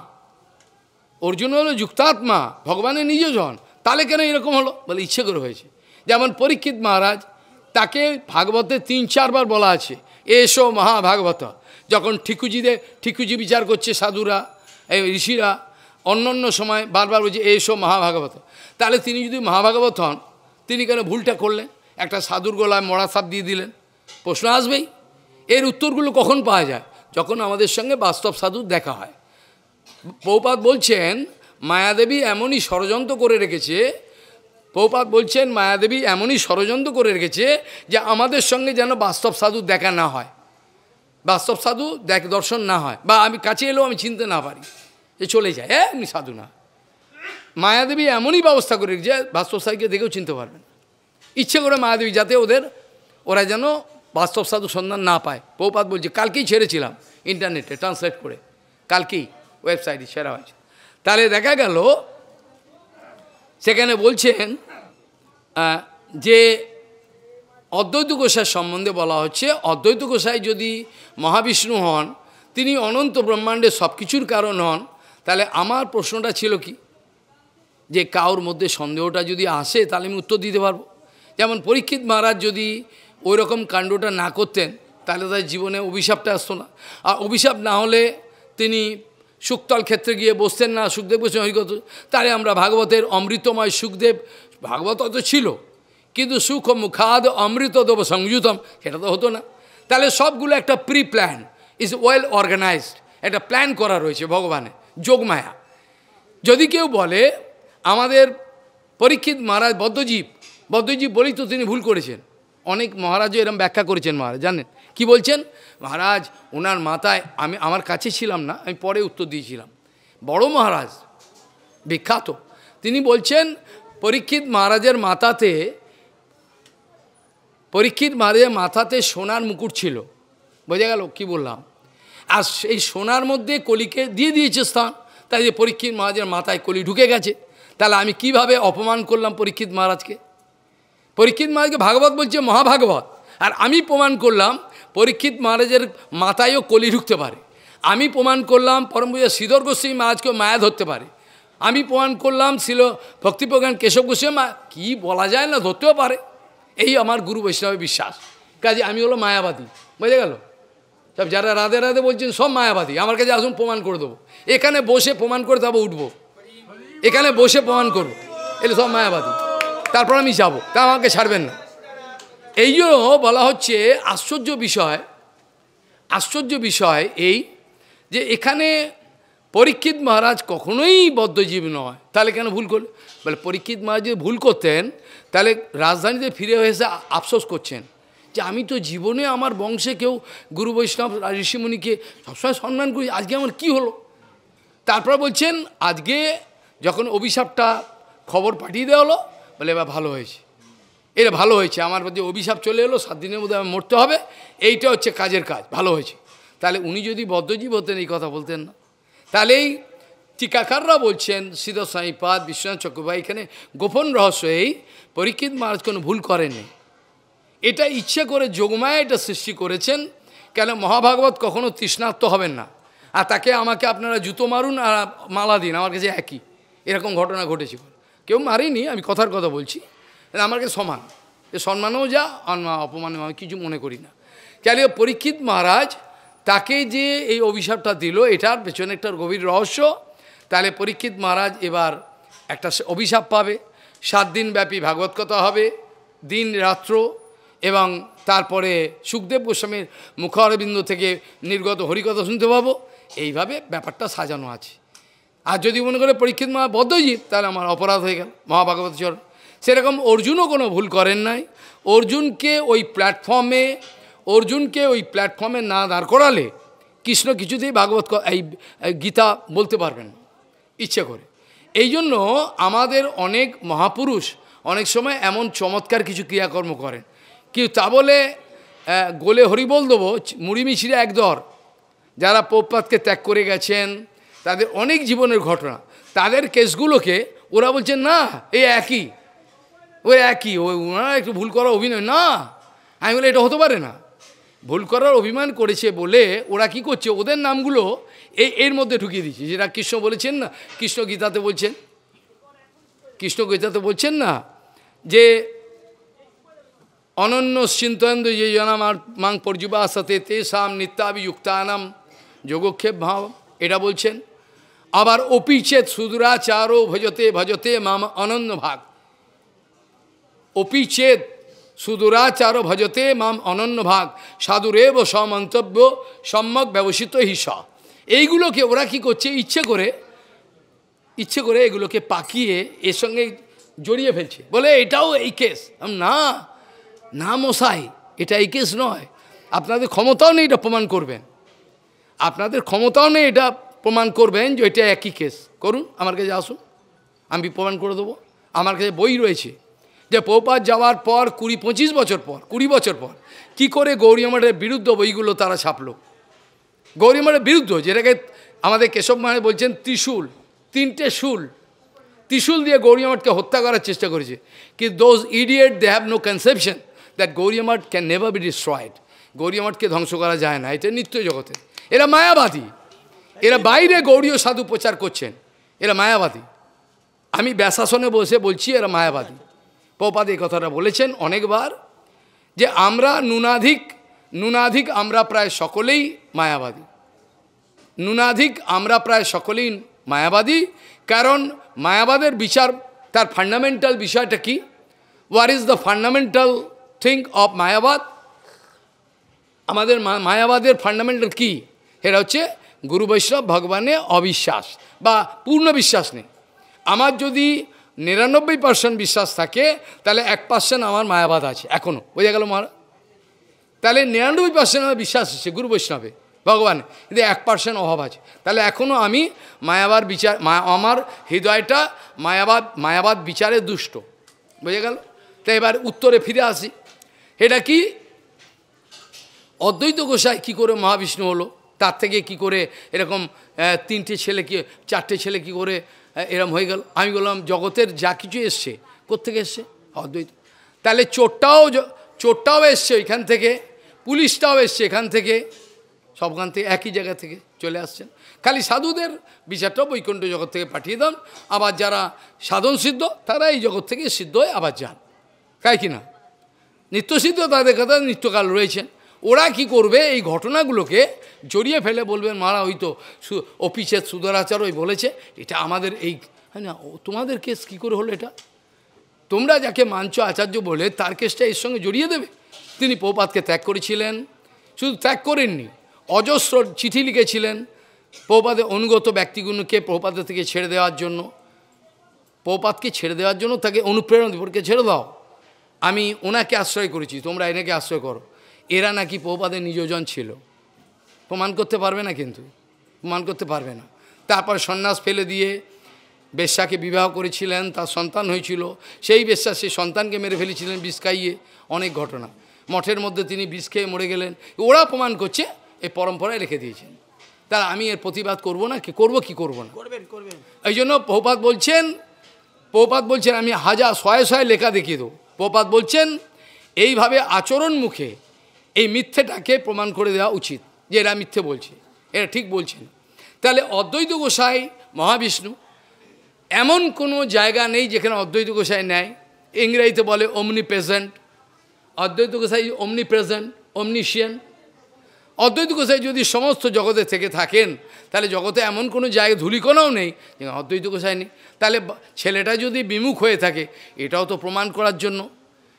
অর্জুন হলো যুক্তাত্মা, ভগবানের নিজজন তাহলে কেন এরকম হলো? বলে ইচ্ছে করে হয়েছে। যেমন পরীক্ষিত মহারাজ, তাকে ভাগবতে তিন, চারবার বলা আছে, এসো মহাভাগবত। যখন ঠিকুজিদের, ঠিকুজি বিচার করছে সাধুরা, এই ঋষিরা অন্য অন্য সময় বারবার বলছে, এসো মহাভাগবত। তাহলে তিনি যদি মহাভাগবত হন, তিনি কেন ভুলটা করলেন? একটা সাধুর গলায় মরা সাপ দিয়ে দিলেন। প্রশ্ন আসবেই, এর উত্তরগুলো কখন পাওয়া যায়? যখন আমাদের সঙ্গে বাস্তব সাধুর দেখা হয়। পৌপাত বলছেন মায়াদেবী এমনই ষড়যন্ত্র করে রেখেছে পৌপাত বলছেন, মায়াদেবী এমনই ষড়যন্ত্র করে রেখেছে যে আমাদের সঙ্গে যেন বাস্তব সাধু দেখা না হয়। বাস্তব সাধু দেখ, দর্শন না হয়। বা আমি কাছে এলেও আমি চিনতে না পারি যে চলে যায়। হ্যাঁ এমনি সাধু না। মায়াদেবী এমনই ব্যবস্থা করে রেখেছে বাস্তব সাধুকে দেখেও চিনতে পারবেন ইচ্ছে করে মায়াদেবী যাতে ওদের, ওরা যেন বাস্তব সাধু সন্ধান না পায়। পৌপাত বলছে, কালকেই ছেড়েছিলাম ইন্টারনেটে, ট্রান্সলেট করে। কালকেই ওয়েবসাইটে ছেড়া হয়েছে। তাহলে দেখা গেল, সেখানে বলছেন যে অদ্বৈত গোসাই সম্বন্ধে বলা হচ্ছে, অদ্বৈত গোসাই যদি মহাবিষ্ণু হন, তিনি অনন্ত ব্রহ্মাণ্ডের সব কিছুর কারণ হন, তাহলে আমার প্রশ্নটা ছিল কি? যে কাউর মধ্যে সন্দেহটা যদি আসে, তাহলে আমি উত্তর দিতে পারব। যেমন পরীক্ষিত মহারাজ যদি ওই রকম কাণ্ডটা না করতেন, তাহলে তার জীবনে অভিশাপটা আসতো না। আর অভিশাপ না হলে তিনি সুক্তল ক্ষেত্রে গিয়ে বসতেন না, সুখদেব বসে হরিগত তাহলে আমরা ভাগবতের অমৃতময় সুখদেব, ভাগবত তো ছিল, কিন্তু সুখ মুখাদ অমৃত দেব সংযুতম, সেটা তো হতো না। তাহলে সবগুলো একটা pre plan is well organised একটা প্ল্যান করা রয়েছে ভগবানের যোগমায়া। যদি কেউ বলে, আমাদের পরীক্ষিত মহারাজ বদ্ধজীব বদ্ধজীব বলেই তো তিনি ভুল করেছেন। অনেক মহারাজও এরম ব্যাখ্যা করেছেন মহারাজ, জানেন? কি বলছেন? মহারাজ ওনার মাথায় আমি আমার কাছে ছিলাম না, আমি পরে উত্তর দিয়েছিলাম। বড় মহারাজ, বিখ্যাত, তিনি বলছেন, পরীক্ষিত মহারাজের মাথাতে, পরীক্ষিত মহারাজের মাথাতে সোনার মুকুট ছিল। বোঝা গেল কি বললাম? আর সেই সোনার মধ্যে কলিকে দিয়ে দিয়েছে স্থান, তাই যে পরীক্ষিত মহারাজের মাথায় কলি ঢুকে গেছে। তাহলে আমি কীভাবে অপমান করলাম পরীক্ষিত মহারাজকে? পরীক্ষিত মহারাজকে ভাগবত বলছে, মহাভাগবত। আর আমি প্রমাণ করলাম পরীক্ষিত মহারাজের মাথায়ও কলি ঢুকতে পারে। আমি প্রমাণ করলাম পরমপূজা শ্রীধর গোস্বামী মহারাজকেও মায়া ধরতে পারে। আমি প্রমাণ করলাম ছিল ভক্তিপ্রজ্ঞান কেশব গোস্বামী মা কী বলা যায় না, ধরতেও পারে। এই আমার গুরু বৈষ্ণবের বিশ্বাস। কাজে আমি হলো মায়াবাদী, বুঝে গেল? সব যারা রাধে রাধে বলছেন, সব মায়াবাদী। আমার কাছে আসুন, প্রমাণ করে দেবো। এখানে বসে প্রমাণ করে তারপর উঠবো। এখানে বসে প্রমাণ করব। এলে সব মায়াবাদী। তারপর আমি যাব। তা আমাকে ছাড়বেন না। এই জন্য বলা হচ্ছে আশ্চর্য বিষয় আশ্চর্য বিষয় এই যে এখানে পরীক্ষিত মহারাজ কখনোই বদ্ধজীব নয়। তাহলে কেন ভুল করল বলে পরীক্ষিত মহারাজ যদি ভুল করতেন, তাহলে রাজধানীতে ফিরে এসে আফসোস করছেন যে আমি তো জীবনে আমার বংশে কেউ গুরু বৈষ্ণব ঋষিমুনিকে সবসময় সম্মান করি, আজকে আমার কি হলো? তারপর বলছেন, আজকে যখন অভিশাপটা খবর পাঠিয়ে দেওয়া হলো, বলে এবার ভালো হয়েছে। এটা ভালো হয়েছে। আমার প্রতি অভিশাপ চলে এলো, সাত দিনের মধ্যে আমার মরতে হবে। এইটা হচ্ছে কাজের কাজ, ভালো হয়েছে। তাহলে উনি যদি বদ্ধজীব হতেন, এই কথা বলতেন না। তাহলে এই টিকাকাররা বলছেন সিদ্ধ সাঁইপাদ বিশ্বনাথ চক্রবাই এখানে গোপন রহস্য এই, পরীক্ষিত মহারাজ কোনো ভুল করেননি। এটা ইচ্ছে করে যোগমায় এটা সৃষ্টি করেছেন, কেন মহাভাগবত কখনো তৃষ্ণার্ত হবেন না। আর তাকে আমাকে আপনারা জুতো মারুন আর মালা দিন, আমার কাছে একই। এরকম ঘটনা ঘটেছে। কেউ মারিনি, আমি কথার কথা বলছি। আমার কাছে সমান। এ সম্মানও যা অপমানও আমি কিছু মনে করি না। কেন পরীক্ষিত মহারাজ, তাকে যে এই অভিশাপটা দিল, এটার পেছনে একটা গভীর রহস্য। তাহলে পরীক্ষিত মহারাজ এবার একটা অভিশাপ পাবে। সাত দিন ব্যাপী ভাগবত কথা হবে, দিন রাত্র, এবং তারপরে সুখদেব গোস্বামীর মুখারবিন্দ থেকে নির্গত হরিকথা শুনতে পাবো। এইভাবে ব্যাপারটা সাজানো আছে। আর যদি মনে করে পরীক্ষিত মহা বদ্ধজীব, তাহলে আমার অপরাধ হয়ে গেল। মহাভাগবত চরণ। সেরকম অর্জুনও কোনো ভুল করেন নাই। অর্জুনকে ওই প্ল্যাটফর্মে অর্জুনকে ওই প্ল্যাটফর্মে না দাঁড় করালে কৃষ্ণ কিছুতেই ভাগবত এই গীতা বলতে পারবেন ইচ্ছে করে। এই জন্য আমাদের অনেক মহাপুরুষ অনেক সময় এমন চমৎকার কিছু ক্রিয়াকর্ম করেন। কি তা বলে গোলে হরিবল দেবো মুড়ি মিছিরে একদর যারা পোপাতকে ত্যাগ করে গেছেন, তাদের অনেক জীবনের ঘটনা। তাদের কেসগুলোকে ওরা বলছেন না, এই একই। ওই একই, ওই ওনারা একটু ভুল করা অভিনয়, না। আমি বলে, এটা হতে পারে না। ভুল করার অভিমান করেছে বলে ওরা কি করছে, ওদের নামগুলো এই এর মধ্যে ঢুকিয়ে দিচ্ছে যেটা কৃষ্ণ বলেছেন না, কৃষ্ণ গীতাতে বলছেন, কৃষ্ণ গীতাতে বলছেন না, যে অনন্য চিন্তয়েন্দ্র যে জনামার মাং পর্যুবা পর্যুবাসতে তেসাম নিত্যাভিযুক্তানাম যোগক্ষেপ ভাব, এটা বলছেন। আবার অপিচেত সুদুরাচারও ভজতে ভজতে মাম অনন্য ভাগ। অপিচেত সুদূরাচার ভজতে মাম অনন্য ভাগ সাধুরেব সমন্তব্য, সম্যক ব্যবসিত হিসা এইগুলোকে ওরা কি করছে? ইচ্ছে করে ইচ্ছে করে এগুলোকে পাকিয়ে এর সঙ্গে জড়িয়ে ফেলছে। বলে, এটাও এই কেস। না না মশাই, এটা এই কেস নয়। আপনাদের ক্ষমতাও নেই এটা প্রমাণ করবেন। আপনাদের ক্ষমতাও নেই এটা প্রমাণ করবেন যে এটা একই কেস। করুন, আমার কাছে আসুন। আমি প্রমাণ করে দেবো। আমার কাছে বই রয়েছে। যে পৌপাত যাওয়ার পর কুড়ি, পঁচিশ বছর পর, কুড়ি বছর পর, কি করে গৌরী মঠের বিরুদ্ধ বইগুলো তারা ছাপল? গৌরী মঠের বিরুদ্ধ, যেটাকে আমাদের কেশব মানে বলছেন ত্রিশূল, তিনটে শুল। ত্রিশূল দিয়ে গৌরী মঠকে হত্যা করার চেষ্টা করেছে। কি those idiot they have no conception that Gauri Math can never be destroyed Gauri মঠকে ধ্বংস করা যায় না, এটা নিত্য জগতে। এরা মায়াবাদী। এরা বাইরে গৌরীয় সাধু প্রচার করছেন। এরা মায়াবাদী। আমি ব্যাসাসনে বসে বলছি, এরা মায়াবাদী। পৌপাদ এই কথাটা বলেছেন অনেকবার যে আমরা নুনাধিক নুনাধিক আমরা প্রায় সকলেই মায়াবাদী। নুনাধিক আমরা প্রায় সকলেই মায়াবাদী, কারণ মায়াবাদের বিচার, তার ফান্ডামেন্টাল বিষয়টা কি? What is the fundamental thing of Mayavad? আমাদের মায়াবাদের ফান্ডামেন্টাল কি? এটা হচ্ছে গুরু বৈষ্ণব ভগবানে অবিশ্বাস বা পূর্ণ বিশ্বাস নেই। আমার যদি নিরানব্বই পার্সেন্ট বিশ্বাস থাকে, তাহলে এক পার্সেন্ট আমার মায়াবাদ আছে এখনও বোঝা গেল মারা তাহলে নিরানব্বই পার্সেন্ট আমার বিশ্বাস আছে, গুরু বৈষ্ণবে, ভগবান, কিন্তু এক পার্সেন্ট অভাব আছে। তাহলে এখনও আমি মায়াবার বিচার আমার হৃদয়টা মায়াবাদ মায়াবাদ বিচারে দুষ্ট, বুঝে গেল? তো এবার উত্তরে ফিরে আসি। এটা কি? অদ্বৈত গোসাই কি করে মহাবিষ্ণু হলো? তার থেকে কি করে এরকম তিনটে ছেলে কি, চারটে ছেলে কি করে এরম হয়ে গেল। আমি বললাম, জগতের যা কিছু এসছে, কোত্থেকে এসছে? অদ্বৈত। তাহলে চোরটাও চোরটাও এসছে ওইখান থেকে, পুলিশটাও এসছে এখান থেকে, সবখান থেকে, একই জায়গা থেকে চলে আসছেন। খালি সাধুদের বিচারটাও বৈকুণ্ঠ জগৎ থেকে পাঠিয়ে দেন। আবার যারা সাধন সিদ্ধ তারা এই জগৎ থেকে সিদ্ধ হয়ে আবার যান। তাই কি না? নিত্যসিদ্ধ তাদের কথা নিত্যকাল রয়েছেন। ওরা কি করবে? এই ঘটনাগুলোকে জড়িয়ে ফেলে বলবেন মারা হয়তো অফিসের সুদরাচার ওই বলেছে, এটা আমাদের এই হ্যাঁ না তোমাদের কেস কী করে হলো এটা? তোমরা যাকে মাঞ্চ আচার্য বলে, তার কেসটা এর সঙ্গে জড়িয়ে দেবে? তিনি পৌপাতকে ত্যাগ করেছিলেন, শুধু ত্যাগ করেননি, অজস্র চিঠি লিখেছিলেন পৌপাতে অনুগত ব্যক্তিগুলোকে পৌপাতে থেকে ছেড়ে দেওয়ার জন্য। পৌপাতকে ছেড়ে দেওয়ার জন্য তাকে অনুপ্রেরণা দিবরকে ছেড়ে দাও। আমি ওনাকে আশ্রয় করেছি, তোমরা এনাকে আশ্রয় করো। এরা নাকি পৌপাদের নিজজন ছিল। প্রমাণ করতে পারবে না কিন্তু। প্রমাণ করতে পারবে না। তারপর সন্ন্যাস ফেলে দিয়ে বেশ্যাকে বিবাহ করেছিলেন তার সন্তান হয়েছিল। সেই বেশ্যা সেই সন্তানকে মেরে ফেলেছিলেন বিষ খাইয়ে। অনেক ঘটনা। মঠের মধ্যে তিনি বিষ খেয়ে মরে গেলেন। ওরা প্রমাণ করছে এই পরম্পরায় রেখে দিয়েছেন। তারা আমি এর প্রতিবাদ করব না কি? করব কি করব না? করবেন করবেন। এই জন্য পৌপাত বলছেন পৌপাত বলছেন আমি হাজার শয়ে শয়ে লেখা দেখিয়ে দেবো। পৌপাত বলছেন এইভাবে আচরণ মুখে এই মিথ্যেটাকে প্রমাণ করে দেওয়া উচিত যে এরা মিথ্যে বলছে, এরা ঠিক বলছেন। তাহলে অদ্বৈত গোসাই মহাবিষ্ণু এমন কোনো জায়গা নেই যেখানে অদ্বৈত গোসাই নেয় ইংরেজিতে বলে অমনি প্রেজেন্ট অদ্বৈত গোসাই অমনি প্রেজেন্ট অমনিশিয়ান অদ্বৈত গোসাই যদি সমস্ত জগতে থেকে থাকেন, তাহলে জগতে এমন কোনো জায়গায় ধুলিকোনাও নেই অদ্বৈত গোসাই নেই। তাহলে ছেলেটা যদি বিমুখ হয়ে থাকে, এটাও তো প্রমাণ করার জন্য।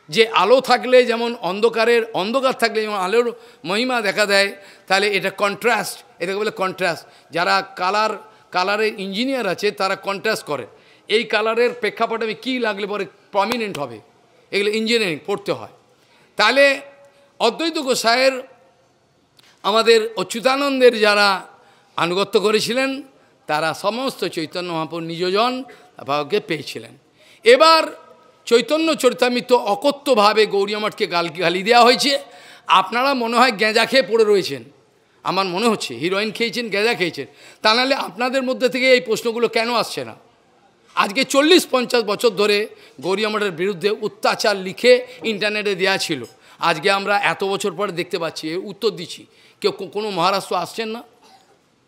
যে আলো থাকলে যেমন অন্ধকারের, অন্ধকার থাকলে যেমন আলোর মহিমা দেখা দেয়, তাহলে এটা কন্ট্রাস্ট এটাকে বলে কন্ট্রাস্ট যারা কালার কালারের ইঞ্জিনিয়ার আছে, তারা কন্ট্রাস্ট করে। এই কালারের প্রেক্ষাপটে আমি কী লাগলে পরে প্রমিনেন্ট হবে? এগুলো ইঞ্জিনিয়ারিং পড়তে হয়। তাহলে অদ্বৈত গোসাইয়ের, আমাদের অচ্যুতানন্দের যারা আনুগত্য করেছিলেন, তারা সমস্ত চৈতন্য মহাপুর নিজজন বাবাকে পেয়েছিলেন। এবার চৈতন্য চরিতামিত্র অকথ্যভাবে গৌরীমঠকে গাল গালি দেওয়া হয়েছে। আপনারা মনে হয় গেঁজা খেয়ে পড়ে রয়েছেন। আমার মনে হচ্ছে, হিরোইন খেয়েছেন গেঁজা খেয়েছেন। তা নাহলে আপনাদের মধ্যে থেকে এই প্রশ্নগুলো কেন আসছে না? আজকে চল্লিশ পঞ্চাশ বছর ধরে গৌরীমঠের বিরুদ্ধে অত্যাচার লিখে ইন্টারনেটে দেওয়া ছিল। আজকে আমরা এত বছর পরে দেখতে পাচ্ছি উত্তর দিচ্ছি। কেউ কোনো মহারাষ্ট্র আসছেন না?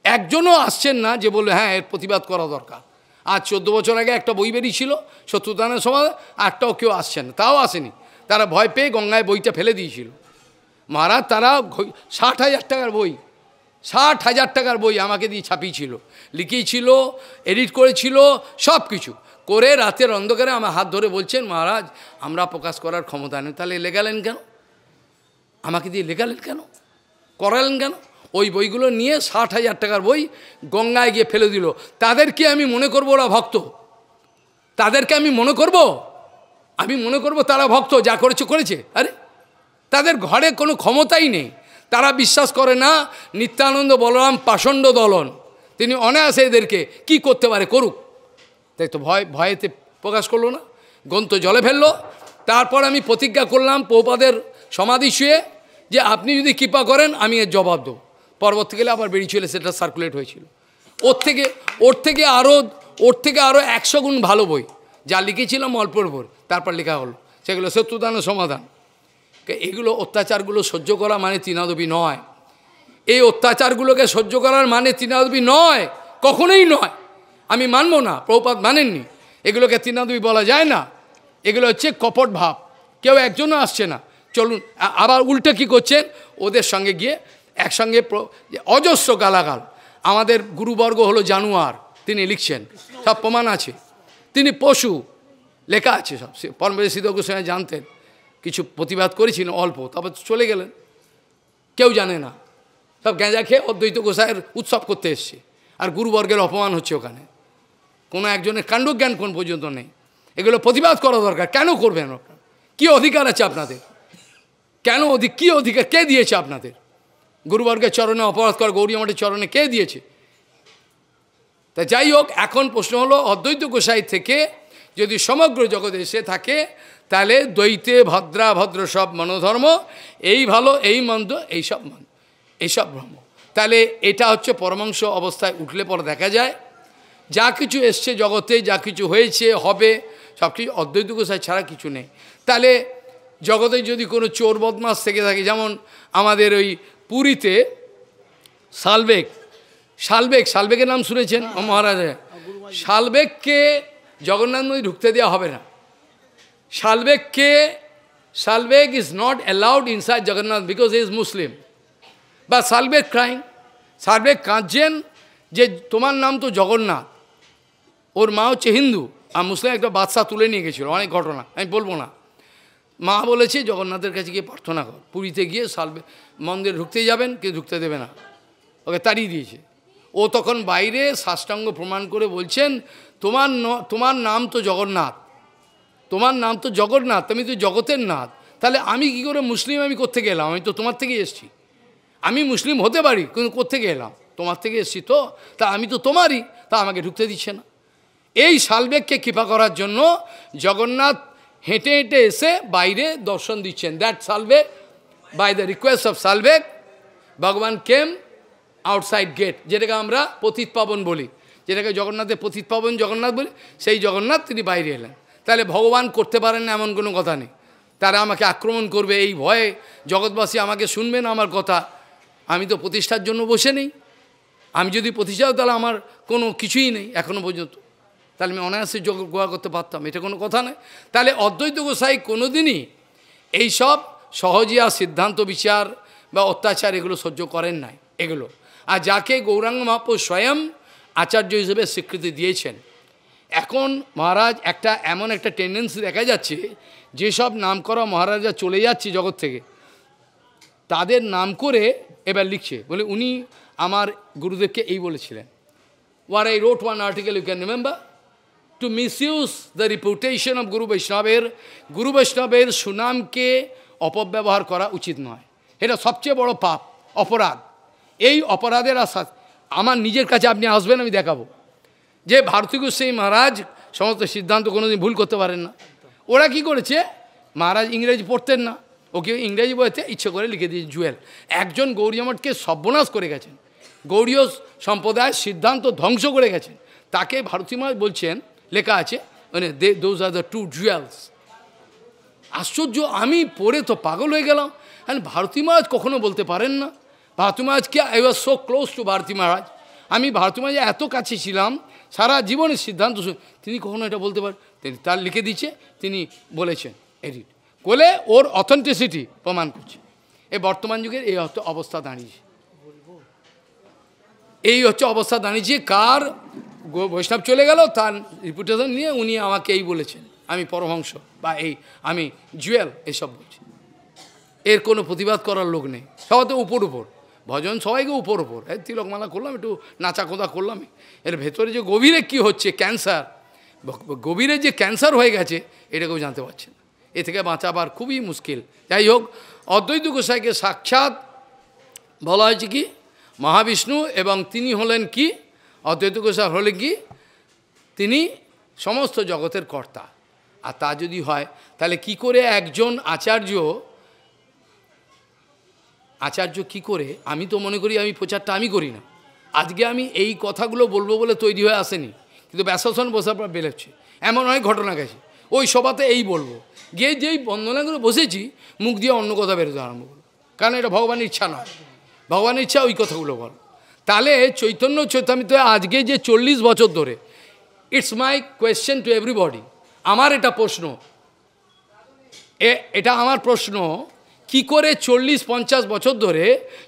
একজনও আসছেন না যে বলল হ্যাঁ এর প্রতিবাদ করা দরকার। আর চোদ্দ বছর আগে একটা বই বেরিয়েছিল শত্রুদানের সময় একটাও কেউ আসছেন তাও আসেনি। তারা ভয় পেয়ে গঙ্গায় বইটা ফেলে দিয়েছিল। মহারাজ, তারা ষাট হাজার টাকার বই, ষাট হাজার টাকার বই আমাকে দিয়ে ছাপিয়েছিল। লিখিয়েছিল, এডিট করেছিল সব কিছু করে রাতের অন্ধকারে আমার হাত ধরে বলছেন, মহারাজ, আমরা প্রকাশ করার ক্ষমতা নেই, তাহলে লেগালেন কেন? আমাকে দিয়ে লেগালেন কেন? করালেন কেন? ওই বইগুলো নিয়ে ষাট হাজার টাকার বই গঙ্গায় গিয়ে ফেলে দিল। তাদেরকে আমি মনে করব ওরা ভক্ত। তাদেরকে আমি মনে করব, আমি মনে করব তারা ভক্ত, যা করেছে করেছে। আরে, তাদের ঘরে কোনো ক্ষমতাই নেই। তারা বিশ্বাস করে না, নিত্যানন্দ বলরাম পাষণ্ড দলন। তিনি অনায়াসে এদেরকে কি করতে পারে করুক। তাই তো ভয়, ভয়েতে প্রকাশ করল না। গ্রন্থ জলে ফেলল। তারপর আমি প্রতিজ্ঞা করলাম পৌপাদের সমাধি শুয়ে যে আপনি যদি কৃপা করেন, আমি এর জবাব দেবো। পরবর্তী গেলে আবার চলে সেটা সার্কুলেট হয়েছিল। ওর থেকে ওর থেকে আরও ওর থেকে আরও একশো গুণ ভালো বই, যা লিখেছিলাম অল্পর ভোর তারপর লেখা হলো। সেগুলো শত্রুদানের সমাধান। এগুলো অত্যাচারগুলো সহ্য করা মানে তৃণাদবী নয়। এই অত্যাচারগুলোকে সহ্য করার মানে তৃণাদবী নয়, কখনোই নয়। আমি মানব না প্রপাত মানেননি। এগুলোকে তৃণাদবী বলা যায় না। এগুলো হচ্ছে কপট ভাব। কেউ একজনও আসছে না। চলুন আবার উল্টে কি করছেন? ওদের সঙ্গে গিয়ে একসঙ্গে অজস্র গালাগাল। আমাদের গুরুবর্গ হলো জানুয়ার, তিনি লিখছেন। সব প্রমাণ আছে। তিনি পশু, লেখা আছে সব। পরমেশ্বর সিদ্ধ গোস্বামী জানতেন। কিছু প্রতিবাদ করেছিলেন অল্প, তারপর চলে গেলেন। কেউ জানে না। সব গেঁজা খেয়ে অদ্বৈত গোসাইয়ের উৎসব করতে এসছে। আর গুরুবর্গের অপমান হচ্ছে ওখানে। কোনো একজনের কাণ্ডজ্ঞান কোন পর্যন্ত নেই। এগুলো প্রতিবাদ করা দরকার। কেন করবেন আপনার? কী অধিকার আছে আপনাদের? কেন অধিক কী অধিকার? কে দিয়েছে আপনাদের? গুরুবর্গের চরণে অপরাধ কর, গৌরী মঠের চরণে কে দিয়েছে? তা যাই হোক, এখন প্রশ্ন হলো, অদ্বৈত গোসাই থেকে যদি সমগ্র জগতে এসে থাকে, তাহলে দ্বৈতে ভদ্রা ভদ্র সব মনোধর্ম, এই ভালো, এই মন্দ এইসব মন এইসব ব্রহ্ম তাহলে এটা হচ্ছে পরমাংশ অবস্থায় উঠলে পরে দেখা যায়, যা কিছু এসছে জগতে, যা কিছু হয়েছে, হবে, সব কিছু অদ্বৈত গোসাই ছাড়া কিছু নেই। তাহলে জগতে যদি কোনো চোর বদমাস থেকে থাকে, যেমন আমাদের ওই পুরীতে শালবেগ। শালবেগ শালবেগের নাম শুনেছেন? মহারাজা। শালবেগকে জগন্নাথ নদী ঢুকতে দেওয়া হবে না। শালবেগকে Salbeg is not allowed inside Jagannath because is Muslim বা শালবেগ ক্রাইং শালবেগ কাঁদছেন যে তোমার নাম তো জগন্নাথ। ওর মা হচ্ছে হিন্দু। আর মুসলিম একটা বাদশাহ তুলে নিয়ে গেছিল। অনেক ঘটনা আমি বলব না। মা বলেছে জগন্নাথের কাছে গিয়ে প্রার্থনা কর। পুরীতে গিয়ে সালবে মন্দিরে ঢুকতেই যাবেন, কেউ ঢুকতে দেবে না। ওকে তাড়িয়ে দিয়েছে। ও তখন বাইরে সাষ্টাঙ্গ প্রমাণ করে বলছেন, তোমার তোমার নাম তো জগন্নাথ। তোমার নাম তো জগন্নাথ, তুমি তো জগতের নাথ। তাহলে আমি কি করে মুসলিম, আমি কোত্থেকে এলাম? আমি তো তোমার থেকে এসছি। আমি মুসলিম হতে পারি, কিন্তু কোত্থেকে এলাম? তোমার থেকে এসছি তো? তা আমি তো তোমারই, তা আমাকে ঢুকতে দিচ্ছে না। এই শালবেগকে কৃপা করার জন্য জগন্নাথ হেঁটে হেঁটে এসে বাইরে দর্শন দিচ্ছেন। That Salbeg by the request of Salbeg Bhagavan came outside gate যেটাকে আমরা পতিত পাবন বলি, যেটাকে জগন্নাথের পতিত পাবন জগন্নাথ বলি, সেই জগন্নাথ তিনি বাইরে এলেন। তাহলে ভগবান করতে পারেন না এমন কোনো কথা নেই। তারা আমাকে আক্রমণ করবে এই ভয়ে, জগৎবাসী আমাকে শুনবে না আমার কথা। আমি তো প্রতিষ্ঠার জন্য বসে নেই। আমি যদি প্রতিষ্ঠা তাহলে আমার কোনো কিছুই নেই এখনও পর্যন্ত। তাহলে আমি অনায়াসে যোগ গোয়া করতে পারতাম, এটা কোনো কথা নয়। তাহলে অদ্বৈত গোসাই কোনো দিনই এইসব সহজিয়া সিদ্ধান্ত বিচার বা অত্যাচার এগুলো সহ্য করেন নাই, এগুলো। আর যাকে গৌরাঙ্গ মহাপ্রু স্বয়ং আচার্য হিসেবে স্বীকৃতি দিয়েছেন, এখন মহারাজ একটা এমন একটা টেন্ডেন্সি দেখা যাচ্ছে, যেসব নাম করা মহারাজা চলে যাচ্ছে জগৎ থেকে, তাদের নাম করে এবার লিখছে, বলে উনি আমার গুরুদেবকে এই বলেছিলেন। Where I wrote one article you can remember to misuse the reputation of guru বৈষ্ণবের গুরু বৈষ্ণবের সুনামকে অপব্যবহার করা উচিত নয়। এটা সবচেয়ে বড় পাপ, অপরাধ। এই অপরাধের আশা আমার নিজের কাছে আপনি আসবেন, আমি দেখাবো। যে ভারতী গোস্বামী মহারাজ, সমস্ত সিদ্ধান্ত কোনোদিন ভুল করতে পারেন না। ওরা কি করেছে? মহারাজ ইংরেজি পড়তেন না। ওকে ইংরেজি বইতে ইচ্ছে করে লিখে দিয়েছে, জুয়েল, একজন গৌরীমঠকে সর্বনাশ করে গেছেন। গৌরীয় সম্প্রদায়ের সিদ্ধান্ত ধ্বংস করে গেছেন। তাকে ভারতী মহারাজ বলছেন, লেখা আছে মানে they those are the two jewels আশ্চর্য, আমি পড়ে তো পাগল হয়ে গেলাম। হ্যাঁ ভারতী মহারাজ কখনো বলতে পারেন না? ভারতী মহারাজকে I was so close to Bharati Maharaj. আমি ভারতী মহারাজ এত কাছে ছিলাম, সারা জীবনের সিদ্ধান্ত তিনি কখনো এটা বলতে পারেন তিনি তার লিখে দিচ্ছে তিনি বলেছেন, এডিট। বলে ওর অথেন্টিসিটি প্রমাণ করছে। এই বর্তমান যুগের এই অবস্থা দাঁড়িয়েছে। এই হচ্ছে অবস্থা দাঁড়িয়েছে, কার বৈষ্ণব চলে গেল, তার রিপুটেশন নিয়ে উনি আমাকে এই বলেছেন। আমি পরমহংস বা এই আমি জুয়েল, এসব বলছি। এর কোনো প্রতিবাদ করার লোক নেই। সবাই তো উপর উপর। ভজন সবাইকে উপর উপর। এই তিলকমালা করলাম, একটু নাচা কোদা করলাম। এর ভেতরে যে গভীরে কি হচ্ছে, ক্যান্সার গভীরে যে ক্যান্সার হয়ে গেছে, এটা কেউ জানতে পারছে না। এ থেকে বাঁচাবার খুবই মুশকিল। যাই হোক, অদ্বৈত গোসাইকে সাক্ষাৎ বলা হয়েছে কি, মহাবিষ্ণু এবং তিনি হলেন কি, অদ্বৈত গোসাই হলেন কি, তিনি সমস্ত জগতের কর্তা। আর তা যদি হয়, তাহলে কি করে একজন আচার্য আচার্য কি করে? আমি তো মনে করি আমি প্রচারটা আমি করি না। আজকে আমি এই কথাগুলো বলব বলে তৈরি হয়ে আসেনি। কিন্তু ব্যাসাসন বসার পর বেরোচ্ছে। এমন অনেক ঘটনা গেছে। ওই সভাতে এই বলব। গিয়ে যেই বন্দনাগুলো বসেছি, মুখ দিয়ে অন্য কথা বেরোতে আরম্ভ করব কারণ এটা ভগবানের ইচ্ছা নয়। ভগবানের ইচ্ছা ওই কথাগুলো বল। তাহলে চৈতন্য চৈতামিত আজকে যে চল্লিশ বছর ধরে it's my question to everybody আমার এটা প্রশ্ন। এটা আমার প্রশ্ন। কি করে চল্লিশ পঞ্চাশ বছর ধরে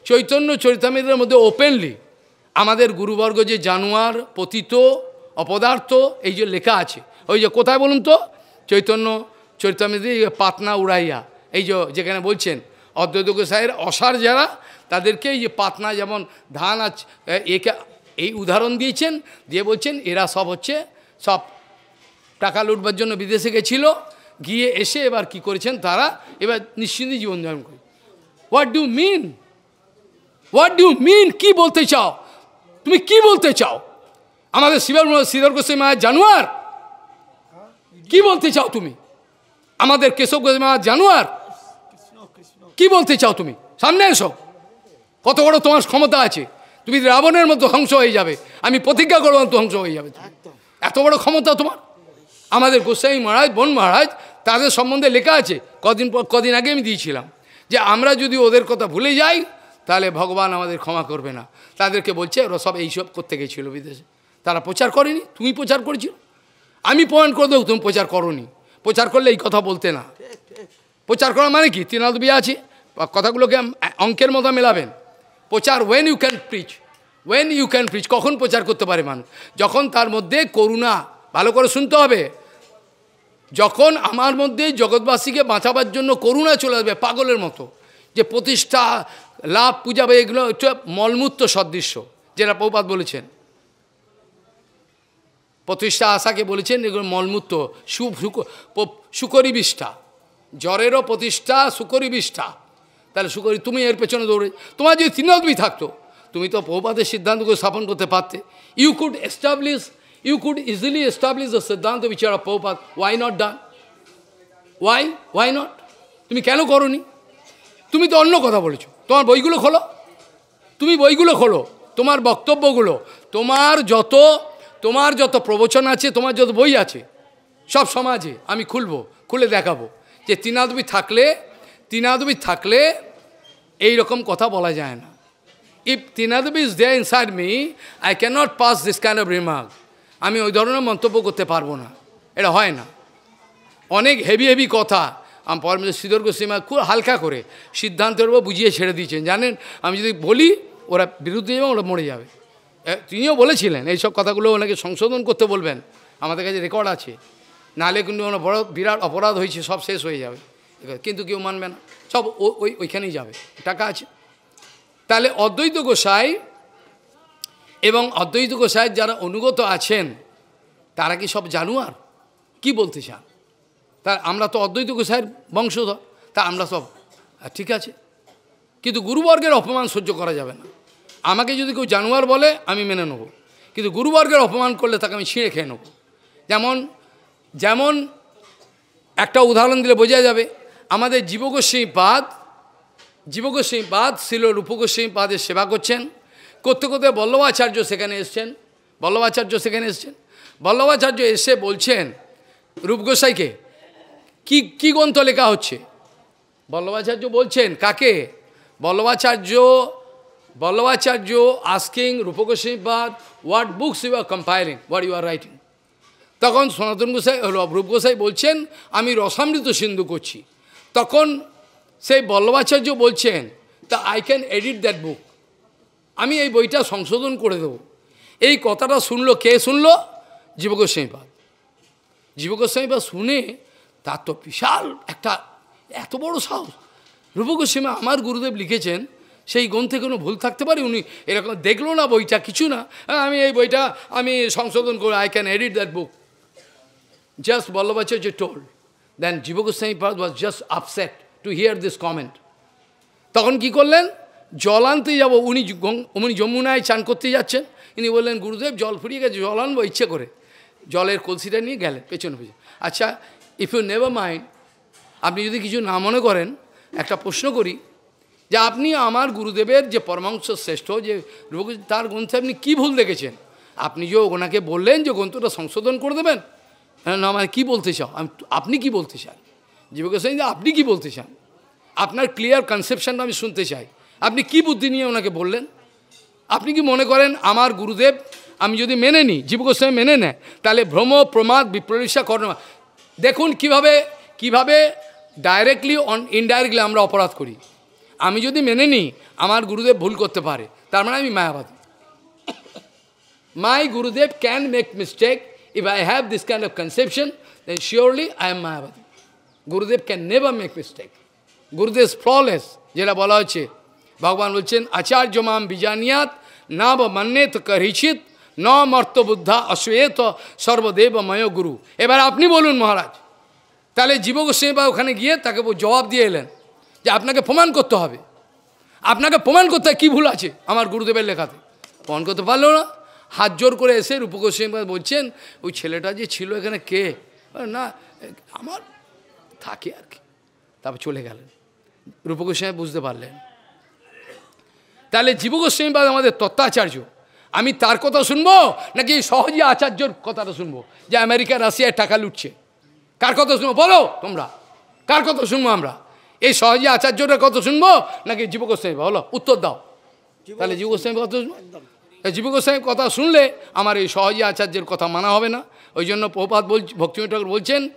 চৈতন্য চরিতামিদের মধ্যে ওপেনলি আমাদের গুরুবর্গ যে জানোয়ার, পতিত, অপদার্থ, এই যে লেখা আছে, ওই যে কোথায় বলুন তো? চৈতন্য চরিতামিদি পাতনা উড়াইয়া, এই যে যেখানে বলছেন অদ্বৈত গোসাইয়ের অসার যারা, তাদেরকে এই যে পাতনা যেমন ধান আছে একে এই উদাহরণ দিয়েছেন, দিয়ে বলছেন এরা সব হচ্ছে সব টাকা লুটবার জন্য বিদেশে গেছিল গিয়ে এসে এবার কি করেছেন তারা? এবার নিশ্চিন্তে জীবনযাপন করে। What do mean what do mean কি বলতে চাও? তুমি কি বলতে চাও? আমাদের শিবের শ্রীধর গোস্বামী মায়ের জানোয়ার? কি বলতে চাও তুমি? আমাদের কেশব গোস্বামী মায়ের জানোয়ার? কি বলতে চাও তুমি? সামনে এসো। কত বড় তোমার ক্ষমতা আছে। তুমি রাবণের মতো ধ্বংস হয়ে যাবে। আমি প্রতিজ্ঞা করব ধ্বংস হয়ে যাবে। এত বড় ক্ষমতা তোমার? আমাদের গোস্বামী মহারাজ, বন মহারাজ, তাদের সম্বন্ধে লেখা আছে। কদিন পর কদিন আগে আমি দিয়েছিলাম। যে আমরা যদি ওদের কথা ভুলে যাই, তাহলে ভগবান আমাদের ক্ষমা করবে না। তাদেরকে বলছে, ওরা সব এইসব করতে গেছিল বিদেশে। তারা প্রচার করেনি। তুমি প্রচার করেছিল আমি প্রমাণ করে দেবো, তুমি প্রচার করনি। প্রচার করলে এই কথা বলতে না। প্রচার করা মানে কি? তিনাদবি আছে। কথাগুলোকে অঙ্কের মতো মেলাবেন। প্রচার when you can preach when you can preach কখন প্রচার করতে পারে মানুষ? যখন তার মধ্যে করুণা ভালো করে শুনতে হবে। যখন আমার মধ্যে জগৎবাসীকে বাঁচাবার জন্য করুণা চলে আসবে পাগলের মতো, যে প্রতিষ্ঠা, লাভ, পূজা, বা এগুলো মলমূত্র সদৃশ্য, যেটা প্রপাত বলেছেন। প্রতিষ্ঠা আশাকে বলেছেন, এগুলো মলমূত্র সুকরি বিষ্ঠা। জ্বরেরও প্রতিষ্ঠা, সুকরি বিষ্ঠা। তাহলে সুকরি, তুমি এর পেছনে দৌড়ে, তোমার যদি তিনগ্রী থাকতো, তুমি তো প্রপাতের সিদ্ধান্তকে স্থাপন করতে পারতে। You could establish you could easily establish the Siddhanta Vichara Prabhupada. Why not done? Why? Why not? তুমি কেন করনি তুমি তো অন্য কথা বলেছ তোমার বইগুলো খোলো তুমি বইগুলো খোলো তোমার বক্তব্যগুলো তোমার যত তোমার যত প্রবচন আছে, তোমার যত বই আছে, সব সমাজে আমি খুলবো, খুলে দেখাবো যে তিনাদবি থাকলে তিনাদবি থাকলে এই রকম কথা বলা যায় না if তিনাদবি is there inside me I can't pass this kind of remark আমি ওই ধরনের মন্তব্য করতে পারব না। এটা হয় না। অনেক হেভি হেভি কথা আমি পরমেশ্বর শ্রীধর গোস্বামী খুব হালকা করে সিদ্ধান্তের উপর বুঝিয়ে ছেড়ে দিয়েছেন। জানেন, আমি যদি বলি, ওরা বিরুদ্ধে যাবে, ওরা মরে যাবে। তিনিও বলেছিলেন এইসব কথাগুলো ওনাকে সংশোধন করতে বলবেন। আমাদের কাছে রেকর্ড আছে। নাহলে কিন্তু ওনার বড় বিরাট অপরাধ হয়েছে, সব শেষ হয়ে যাবে। কিন্তু কেউ মানবে না। সব ওই, ওইখানেই যাবে। টাকা আছে। তাহলে অদ্বৈত গোসাই এবং অদ্বৈত গোসাইয়ের যারা অনুগত আছেন, তারা কি সব জানুয়ার? কি বলতে চান? তা আমরা তো অদ্বৈত গোসাইয়ের বংশধর, তা আমরা সব ঠিক আছে। কিন্তু গুরুবর্গের অপমান সহ্য করা যাবে না। আমাকে যদি কেউ জানোয়ার বলে, আমি মেনে নেব। কিন্তু গুরুবর্গের অপমান করলে তাকে আমি ছিঁড়ে খেয়ে নেব। যেমন যেমন একটা উদাহরণ দিলে বোঝা যাবে, আমাদের জীবগোস্বামী পাদ জীবগোস্বামী পাদ ছিল রূপগোস্বামী পাদের সেবা করছেন। করতে করতে বল্লভাচার্য সেখানে এসছেন, বল্লভাচার্য সেখানে এসছেন। বল্লভাচার্য এসে বলছেন রূপগোসাইকে কি কি গ্রন্থ লেখা হচ্ছে? বল্লভাচার্য বলছেন, কাকে? Vallabhacharya Vallabhacharya asking Rupa Goswami Pad what books you are compiling what you are writing তখন সনাতন গোসাই রূপ গোসাই বলছেন, আমি রসামৃত সিন্ধু করছি। তখন সেই বল্লভাচার্য বলছেন, তা I can edit that book আমি এই বইটা সংশোধন করে দেবো। এই কথাটা শুনলো কে শুনলো? জীবগোস্বামীপাদ জীবগোস্বামীপাদ শুনে তার তো বিশাল একটা এত বড় সাহস। রূপগোস্বামী আমার গুরুদেব লিখেছেন সেই গ্রন্থে কোনো ভুল থাকতে পারে? উনি এরকম দেখল না বইটা কিছু না। হ্যাঁ, আমি এই বইটা আমি সংশোধন করে I can edit that book just told. Then Jiva Goswami Prabhupada was just upset to hear this comment. তখন কি করলেন? জল আনতে যাব, উনি উনি যমুনায় চান করতে যাচ্ছেন। ইনি বললেন, গুরুদেব, জল ফুরিয়ে গেছে, জল আনব ইচ্ছে করে। জলের কলসিটা নিয়ে গেলেন, পেছনে পেছনে আচ্ছা ইফ ইউ নেভার মাইন্ড আপনি যদি কিছু না মনে করেন, একটা প্রশ্ন করি, যে আপনি আমার গুরুদেবের যে পরমাংশ শ্রেষ্ঠ, যে তার গ্রন্থে আপনি কী ভুল দেখেছেন? আপনি যে ওনাকে বললেন যে গ্রন্থটা সংশোধন করে দেবেন, না মানে কী বলতে চাও? আপনি কি বলতে চান? জীবগোস্বামী আপনি কি বলতে চান? আপনার ক্লিয়ার কনসেপশনটা আমি শুনতে চাই। আপনি কি বুদ্ধি নিয়ে ওনাকে বললেন আপনি কি মনে করেন আমার গুরুদেব আমি যদি মেনে নিই জীব জীবগোস্বামী মেনে নেয় তাহলে ভ্রম প্রমাদ বিপ্রলিশা কর্ণ দেখুন কীভাবে কীভাবে ডাইরেক্টলি অন ইনডাইরেক্টলি আমরা অপরাধ করি আমি যদি মেনে নিই আমার গুরুদেব ভুল করতে পারে তার মানে আমি মায়াবাদী Gurudev can make mistake. If I have this kind of conception, then surely I am Mayavadi. Gurudev can never make mistake. Gurudev is flawless, যেটা বলা হচ্ছে ভগবান বলছেন আচার্য মাম বিজানিয়াত না বা মান্যেত করিচিত ন মর্ত বুদ্ধা অশ্বেত সর্বদেবময় গুরু। এবার আপনি বলুন মহারাজ, তাহলে জীব ওখানে গিয়ে তাকে জবাব দিয়ে এলেন যে আপনাকে প্রমাণ করতে হবে। আপনাকে প্রমাণ করতে কী ভুল আছে আমার গুরুদেবের লেখাতে? প্রমাণ করতে পারল না। হাত জোর করে এসে রূপগোস্বামী বলছেন, ওই ছেলেটা যে ছিল এখানে কে? না আমার থাকে আর কি। তারপর চলে গেলেন। রূপগোস্বামী বুঝতে পারলেন তাহলে জীবগোস্বামী আমাদের তত্ত্বাচার্য। আমি তার কথা শুনব নাকি এই সহজে আচার্যর কথাটা শুনব যে আমেরিকা রাশিয়ায় টাকা লুটছে? কার কথা শুনব? বলো তোমরা। কার কথা শুনব আমরা? এই সহজে আচার্যটার কথা শুনব নাকি জীবগোস্বামী বলো উত্তর দাও। তাহলে জীবগোস্বামী কথা শুনব? জীবগোস্বামীর কথা শুনলে আমার এই সহজে আচার্যের কথা মানা হবে না। ওই জন্য প্রপাত বল ভক্তিমী ঠাকুর বলছেন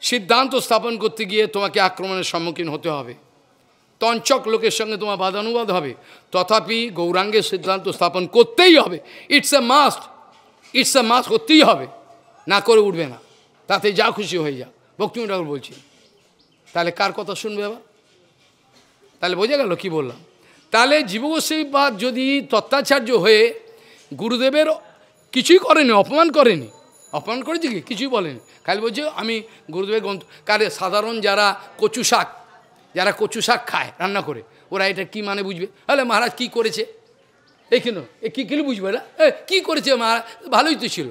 সিদ্ধান্ত স্থাপন করতে গিয়ে তোমাকে আক্রমণের সম্মুখীন হতে হবে। তঞ্চক লোকের সঙ্গে তোমার বাদানুবাদ হবে। তথাপি গৌরাঙ্গের সিদ্ধান্ত স্থাপন করতেই হবে। It's a must it's a must করতেই হবে। না করে উঠবে না। তাতে যা খুশি হয়ে যা। ভক্তিমী ঠাকুর বলছি। তাহলে কার কথা শুনবে আবার? তাহলে বোঝা গেল কি বললাম। তাহলে জীবগোস্বামীপাদ যদি তত্ত্বাচার্য হয়ে গুরুদেবের কিছুই করেনি, অপমান করেনি। অপমান করেছে কি? কিছুই বলেনি। খালি বলছে, আমি গুরুদেবের গ্রন্থ কারে সাধারণ যারা কচু শাক যারা কচু শাক খায় রান্না করে, ওরা এটা কি মানে বুঝবে? তাহলে মহারাজ কি করেছে? এই কেন? এ কী খেলে বুঝবে না? এ কী করেছে মহারাজ? ভালোই তো ছিল।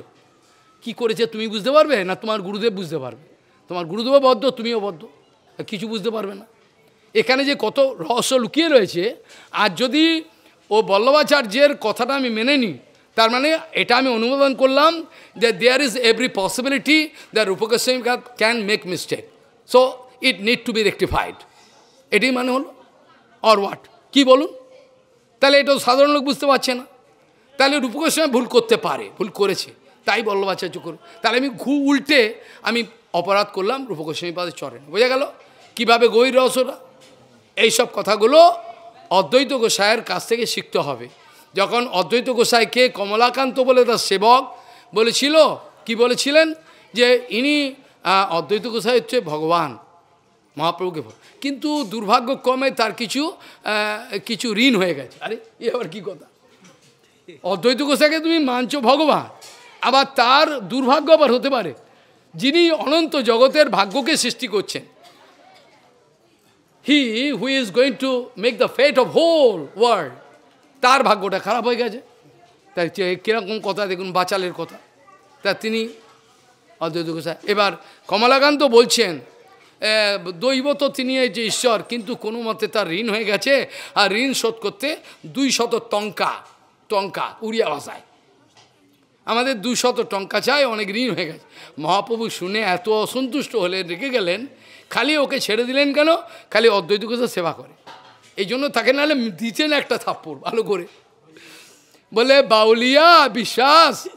কি করেছে তুমি বুঝতে পারবে না তোমার গুরুদেব বুঝতে পারবে? তোমার গুরুদেবও বদ্ধ, তুমিও বদ্ধ। কিছু বুঝতে পারবে না। এখানে যে কত রহস্য লুকিয়ে রয়েছে, আর যদি ও বল্লভাচার্যের কথাটা আমি মেনে নিই, তার মানে এটা আমি অনুমোদন করলাম যে there is every possibility the Rupa Goswami can make mistake so it need to be rectified এটাই মানে হলো? অর হোয়াট কি বলুন? তাহলে এটা সাধারণ লোক বুঝতে পারছে না। তাহলে রূপকোস্বামী ভুল করতে পারে, ভুল করেছে। তাই বল্লভাচার্য করে তাহলে আমি ঘু উল্টে আমি অপরাধ করলাম রূপগোস্বামী পাদের চরণে বোঝা গেল? কীভাবে গভীর রহস্যটা? এইসব কথাগুলো অদ্বৈত গোসাইয়ের কাছ থেকে শিখতে হবে। যখন অদ্বৈত গোসাইকে কমলাকান্ত বলে তার সেবক বলেছিল, কি বলেছিলেন? যে ইনি অদ্বৈত গোসাই হচ্ছে ভগবান। মহাপ্রভুকে। কিন্তু দুর্ভাগ্যক্রমে তার কিছু কিছু ঋণ হয়ে গেছে। আরে, এ আবার কী কথা? অদ্বৈত গোসাইকে তুমি মানছো ভগবান, আবার তার দুর্ভাগ্য আবার হতে পারে। যিনি অনন্ত জগতের ভাগ্যকে সৃষ্টি করছেন। He who is going to make the fate of whole world তার ভাগ্যটা খারাপ হয়ে গেছে। তাই কীরকম কথা, দেখুন, বাচালের কথা। তা তিনি, অদ্বৈত গোসাই এবার কমলাকান্ত বলছেন এ, দৈব তো তিনি যে ঈশ্বর কিন্তু কোনো মতে তার ঋণ হয়ে গেছে আর ঋণ শোধ করতে দুই শত টঙ্কা টঙ্কা উড়িয়া ভাষায় আমাদের দুই শত টঙ্কা চাই অনেক ঋণ হয়ে গেছে। মহাপ্রভু শুনে এত অসন্তুষ্ট হলেন রেগে গেলেন খালি ওকে ছেড়ে দিলেন কেন? খালি অদ্বৈত গোসাই সেবা করে। এই জন্য তাকে নাহলে দিতেন একটা থাপ্পড় ভালো করে। বলে বাউলিয়া বিশ্বাস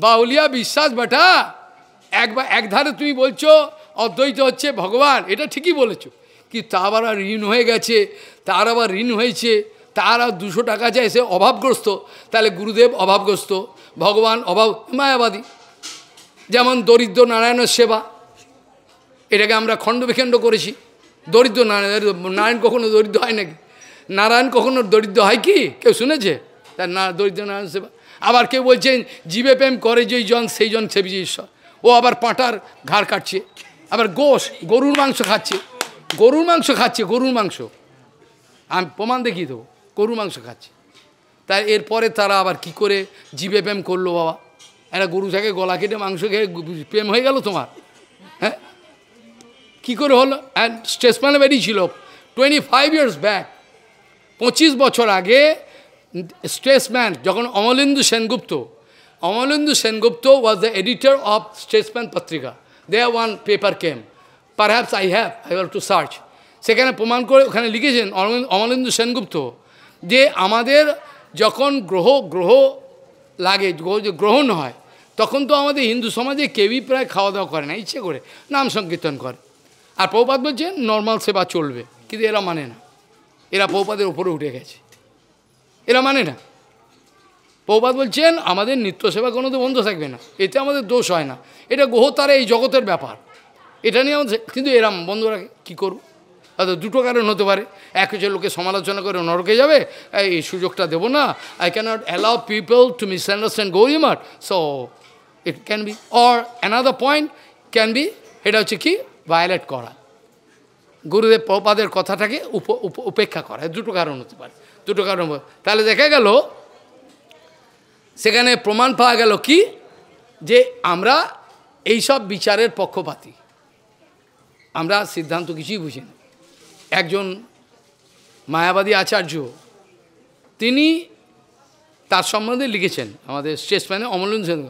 বাউলিয়া বিশ্বাস বেটা একবার একধারে তুমি বলছো অদ্বৈত হচ্ছে ভগবান, এটা ঠিকই বলেছ। কি তা আবার ঋণ হয়ে গেছে, তার আবার ঋণ হয়েছে, তার আর দুশো টাকা চায় সে অভাবগ্রস্ত। তাহলে গুরুদেব অভাবগ্রস্ত, ভগবান অভাব, মায়াবাদী। যেমন দরিদ্র নারায়ণের সেবা, এটাকে আমরা খণ্ড বিখণ্ড করেছি। দরিদ্র নারায়ণ নারায়ণ কখনো দরিদ্র হয় নাকি? নারায়ণ কখনো দরিদ্র হয় কি? কেউ শুনেছে? তার না, দরিদ্র নারায়ণ সেবা। আবার কেউ বলছেন, জীবে প্রেম করে যেই জন সেই জন সেবিছে ঈশ্বর। ও আবার পাঁটার ঘাড় কাটছে। আবার গোশ, গরুর মাংস খাচ্ছে। গরুর মাংস খাচ্ছে, গরুর মাংস। আমি প্রমাণ দেখিয়ে দেবো, গরুর মাংস খাচ্ছে। তাই এরপরে তারা আবার কি করে? জীবে প্রেম করল বাবা। একটা গরু থেকে গলা কেটে মাংস খেয়ে প্রেম হয়ে গেল তোমার। হ্যাঁ? কী করে হলো? অ্যান্ড স্টেটসম্যানে বেরিয়েছিল। টোয়েন্টি ফাইভ ইয়ার্স ব্যাক পঁচিশ বছর আগে স্টেটসম্যান যখন Amalendu Sengupta Amalendu Sengupta was the editor of Statesman পত্রিকা। They one paper came perhaps I have I have to search সেখানে প্রমাণ করে ওখানে লিখেছেন অমলেন্দু- সেনগুপ্ত যে আমাদের যখন গ্রহ গ্রহ লাগে গ্রহণ হয়, তখন তো আমাদের হিন্দু সমাজে কেউই প্রায় খাওয়া দাওয়া করে না, ইচ্ছে করে, নাম সংকীর্তন করে। আর পৌপাত বলছে নর্মাল সেবা চলবে। কিন্তু এরা মানে না। এরা পৌপাদের উপরে উঠে গেছে। এরা মানে না। পৌপাত বলছেন, আমাদের নিত্য সেবা কোনো তো বন্ধ থাকবে না। এতে আমাদের দোষ হয় না। এটা গ্রহতারা এই জগতের ব্যাপার। এটা নিয়ে আমাদের কিন্তু এরা বন্ধ রাখে কী করব হয়তো দুটো কারণ হতে পারে। এক হচ্ছে লোকে সমালোচনা করে নরকে যাবে, এই সুযোগটা দেবো না। I can't allow people to misunderstand Gauri Math so it can be or another point can be এটা হচ্ছে কি? ভায়োলেট করা। গুরুদেব প্রপাদের কথাটাকে উপ উপ- উপেক্ষা করা। দুটো কারণ হতে পারে। দুটো কারণ তাহলে দেখা গেল সেখানে প্রমাণ পাওয়া গেল কি? যে আমরা এইসব বিচারের পক্ষপাতী। আমরা সিদ্ধান্ত কিছুই বুঝি না একজন মায়াবাদী আচার্য, তিনি তার সম্বন্ধে লিখেছেন, আমাদের স্টেটসম্যানে Amalan Sen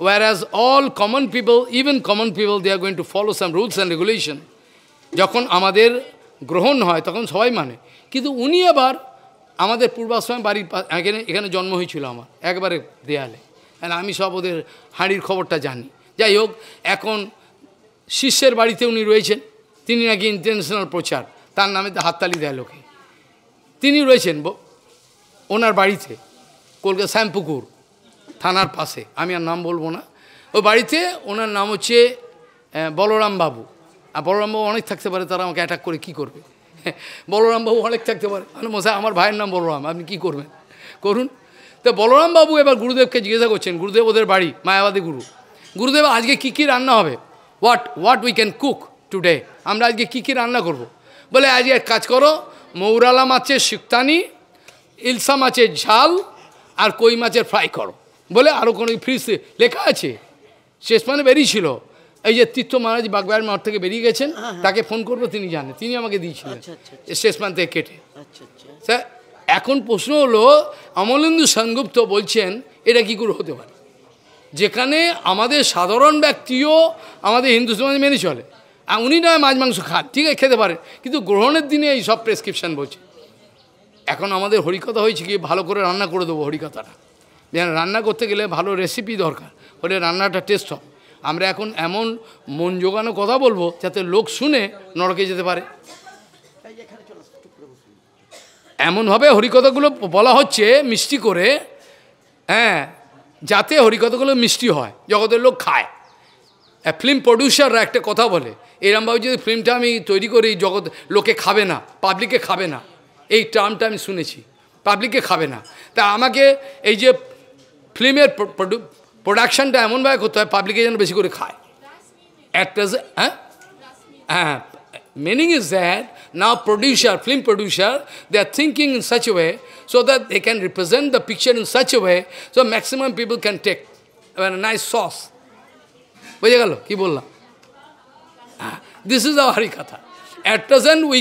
were as all common people even common people they are going to follow some rules and regulation যখন আমাদের গ্রহণ হয়, তখন সবাই মানে। কিন্তু উনি আবার আমাদের পূর্বাশ্রমে বাড়ির এখানে এখানে জন্ম হয়েছিল আমার, একবারে দেয়ালে। আর আমি সব ওদের হাঁড়ির খবরটা জানি। যাই হোক, এখন শিষ্যের বাড়িতে উনি রয়েছেন। তিনি নাকি ইন্টারন্যাশনাল প্রচার, তার নামে হাততালি দেয় লোকে। তিনি রয়েছেন ওনার বাড়িতে, কলকাতা শ্যামপুকুর থানার পাশে। আমি আর নাম বলব না। ওই বাড়িতে ওনার নাম হচ্ছে বলরাম বাবু। আর বলরাম বাবু অনেক থাকতে পারে, তারা আমাকে অ্যাটাক করে কি করবে? (laughs) বলরাম বাবু অনেক থাকতে পারে। মানে মশাই আমার ভাইয়ের নাম বলরাম, আপনি কি করবেন? করুন। তো বলরাম বাবু এবার গুরুদেবকে জিজ্ঞাসা করছেন, গুরুদেব ওদের বাড়ি, মায়াবাদী গুরু। গুরুদেব, আজকে কী কী রান্না হবে? What what we can cook today আমরা আজকে কী কী রান্না করব। বলে, আজকে এক কাজ করো, মৌরালা মাছের শুক্তানি, ইলসা মাছের ঝাল আর কই মাছের ফ্রাই করো। বলে আরও কোনো ফ্রিজ লেখা আছে? শেষ মানে বেরিয়েছিল এই যে তীর্থ মহারাজ বাগবাড়ির মাঠ থেকে বেরিয়ে গেছেন তাকে ফোন করব তিনি জানেন তিনি আমাকে দিয়েছিলেন। আচ্ছা, আচ্ছা, শেষ মান থেকে কেটে। আচ্ছা আচ্ছা। স্যার এখন প্রশ্ন হলো অমলেন্দু সেনগুপ্ত বলছেন এটা কী করে হতে পারে? যেখানে আমাদের সাধারণ ব্যক্তিও আমাদের হিন্দু সমাজে মেনে চলে আর উনি নয় মাছ মাংস খান ঠিক আছে খেতে পারেন কিন্তু গ্রহণের দিনে এই সব প্রেসক্রিপশান বলছে। এখন আমাদের হরিকথা হয়েছে কি ভালো করে রান্না করে দেবো হরিকথাটা। যেন রান্না করতে গেলে ভালো রেসিপি দরকার হলে রান্নাটা টেস্ট হবে। আমরা এখন এমন মন জোগানো কথা বলব যাতে লোক শুনে নরকে যেতে পারে। এমনভাবে হরিকথাগুলো বলা হচ্ছে মিষ্টি করে হ্যাঁ যাতে হরিকথাগুলো মিষ্টি হয়, জগতের লোক খায়। ফিল্ম প্রডিউসাররা একটা কথা বলে, এরমভাবে যদি ফিল্মটা আমি তৈরি করি, জগৎ লোকে খাবে না পাবলিকে খাবে না। এই টার্মটা আমি শুনেছি পাবলিকে খাবে না। তা আমাকে এই যে ফিল্মের প্রোডাকশানটা এমনভাবে করতে হয় পাবলিকে যেন বেশি করে খায় একটা হ্যাঁ হ্যাঁ meaning is that now producer, film producer, they are thinking in such a way so that they can represent the picture in such a way so maximum people can take a nice sauce. বুঝে গেল কি বললাম this is a Harikatha at present we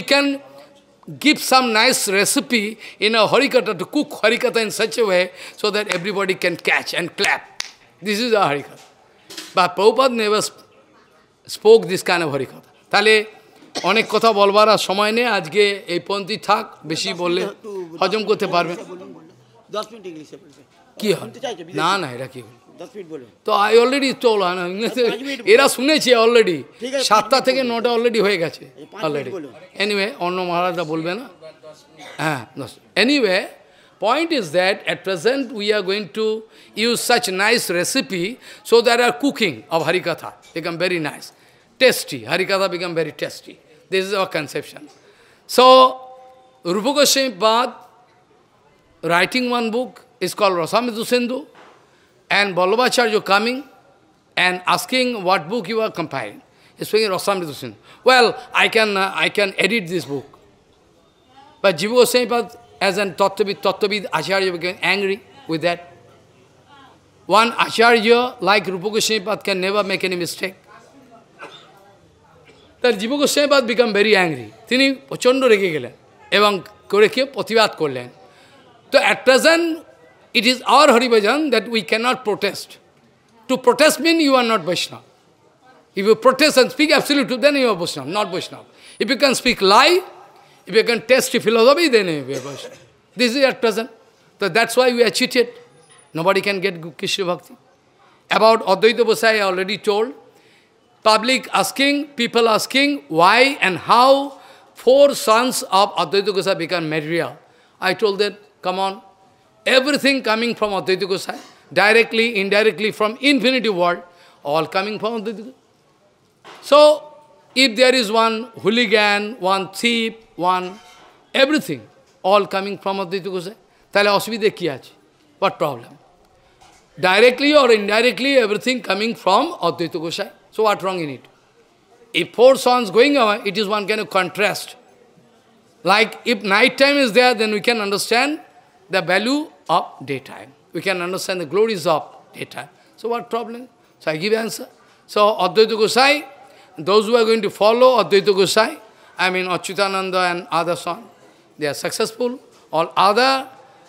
give some nice recipe in a harikatha to cook harikatha in such a way so that everybody can catch and clap. This is a harikatha. But Prabhupada never spoke this kind of harikatha. তাহলে অনেক কথা বলবার আর সময় নেই আজকে এই পন্থী থাক। বেশি বললে হজম করতে বলবে কি হয়? না না এটা কি তো আই অলরেডি টোল এরা শুনেছে অলরেডি সাতটা থেকে নটা অলরেডি হয়ে গেছে অলরেডি এনিওয়ে অন্য মহারাজরা বলবে না। হ্যাঁ anyway point is that at present we are going to use such nice recipe so that our cooking of Harikatha become very nice, tasty. Harikatha become very tasty. This is our conception. So, Rupa Goswami Pad writing one book is called Rasamritu Sindhu and Vallabhacharya coming and asking what book you are compiling. He's speaking Rasamritu Sindhu. Well, I can, uh, I can edit this book. But Jiva Goswami as an Tattvavid, Tattvavid Acharya became angry with that. One Acharya like Rupa Goswami Pad can never make any mistake. তার জীব গোস্বামীপাদ become very angry তিনি প্রচণ্ড রেগে গেলেন এবং করে কে প্রতিবাদ করলেন তো at present it is our Haribhajan that we can't protest to protest mean you are not Vaishnava If you protest and speak absolute truth, then you are Vaishnava, not Vaishnava. If you can speak lie, if you can test philosophy, then you are Vaishnava. This is at present. So that's why we are cheated. Nobody can get Krishna Bhakti. About Advaita Bosai, I already told. Public asking, people asking why and how four sons of Advaita Gosai become material. I told them, come on, everything coming from Advaita Gosai, directly, indirectly from infinity world, all coming from Advaita Gosai. So, if there is one hooligan, one thief, one everything, all coming from Advaita Gosai, তাহলে অসুবিধে কি আছে? What problem? Directly or indirectly, everything coming from Advaita Gosai. So what wrong in it? If four sons going away, it is one kind of contrast. Like if night time is there, then we can understand the value of daytime. We can understand the glories of daytime. So what problem? So I give answer. So Advaita Gosai, those who are going to follow Advaita Gosai, I mean Achyutananda and other sons, they are successful. All other,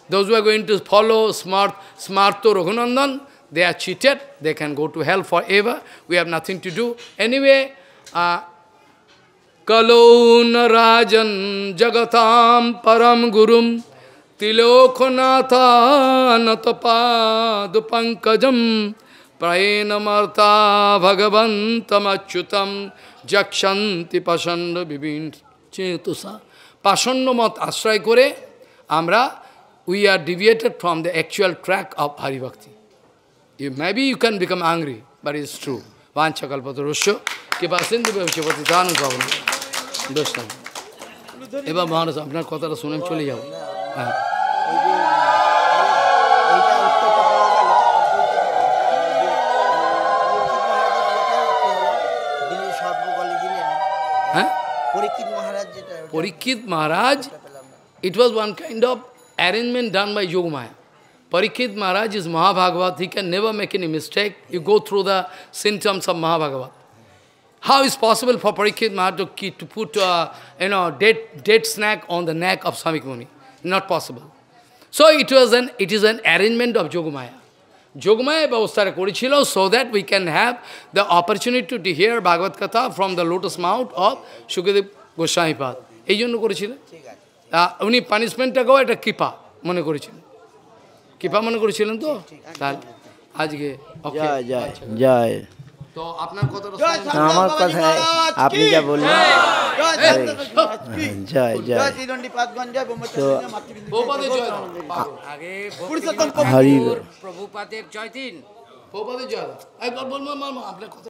those who are going to follow Smart, smart Smarto Raghunandan, they are cheated. They can go to hell forever. We have nothing to do. Anyway, uh, Rajan Jagatam Param Gurum Tilokhanatha Natapad Pankajam প্রায়ণমর্তা ভগবন্তমচ্যুতম যক্ষান্তি প্রসন্ন বিভিন্ন চেতুষা প্রাসন্ন মত আশ্রয় করে আমরা we are deviated from the actual track of Haribhakti you may be you can become angry but is true বাঞ্ছকল্পত রস্য কিংবা সিন্ধু এবার মহারাজ আপনার কথাটা শুনে চলে যাব হ্যাঁ। Parikit Maharaj, it was one kind of arrangement done by Yogamaya. Parikit Maharaj is Mahabhagavat, he can never make any mistake. You go through the symptoms of Mahabhagavat. How is possible for Parikit Maharaj to, keep, to put uh, you know, dead, dead snack on the neck of Swami Muni? Not possible. So it was an it is an arrangement of Yogamaya. Yogamaya ব্যবস্থাটা করেছিল so that we can have the opportunity to hear Bhagavad Katha from the lotus mouth of Shukadev Goswami Pad. এই জন্য করেছিলেন উনি পানিশমেন্টটাকেও একটা কৃপা মনে করেছিলেন কৃপা মনে করেছিলেন তো তাহলে আজকে জয় জয় আচ্ছা। জয় তো আপনার কথাটা জয় শুনুন। সারদা আমার বাবাজি কথায় মহারাজ আপনি কি? যা বললেন জয় সারদা বাবাজি মহারাজ কি? জয় জয় জয় শ্রীদণ্ডী পাঁচগণ জয় ব্রহ্মচারী তো- জয় মাতৃবৃন্দ জয়, বহুপাদের জয় জয় গৌর দাও। প্রেমানন্দ। আগে পুরুষোত্তম ভক্তিবিনোদ হরি ঠাকুর, প্রভুপাদের জয় দিন বহুপাদের জয় দাও। একবার বলবো মামা আপনার কথা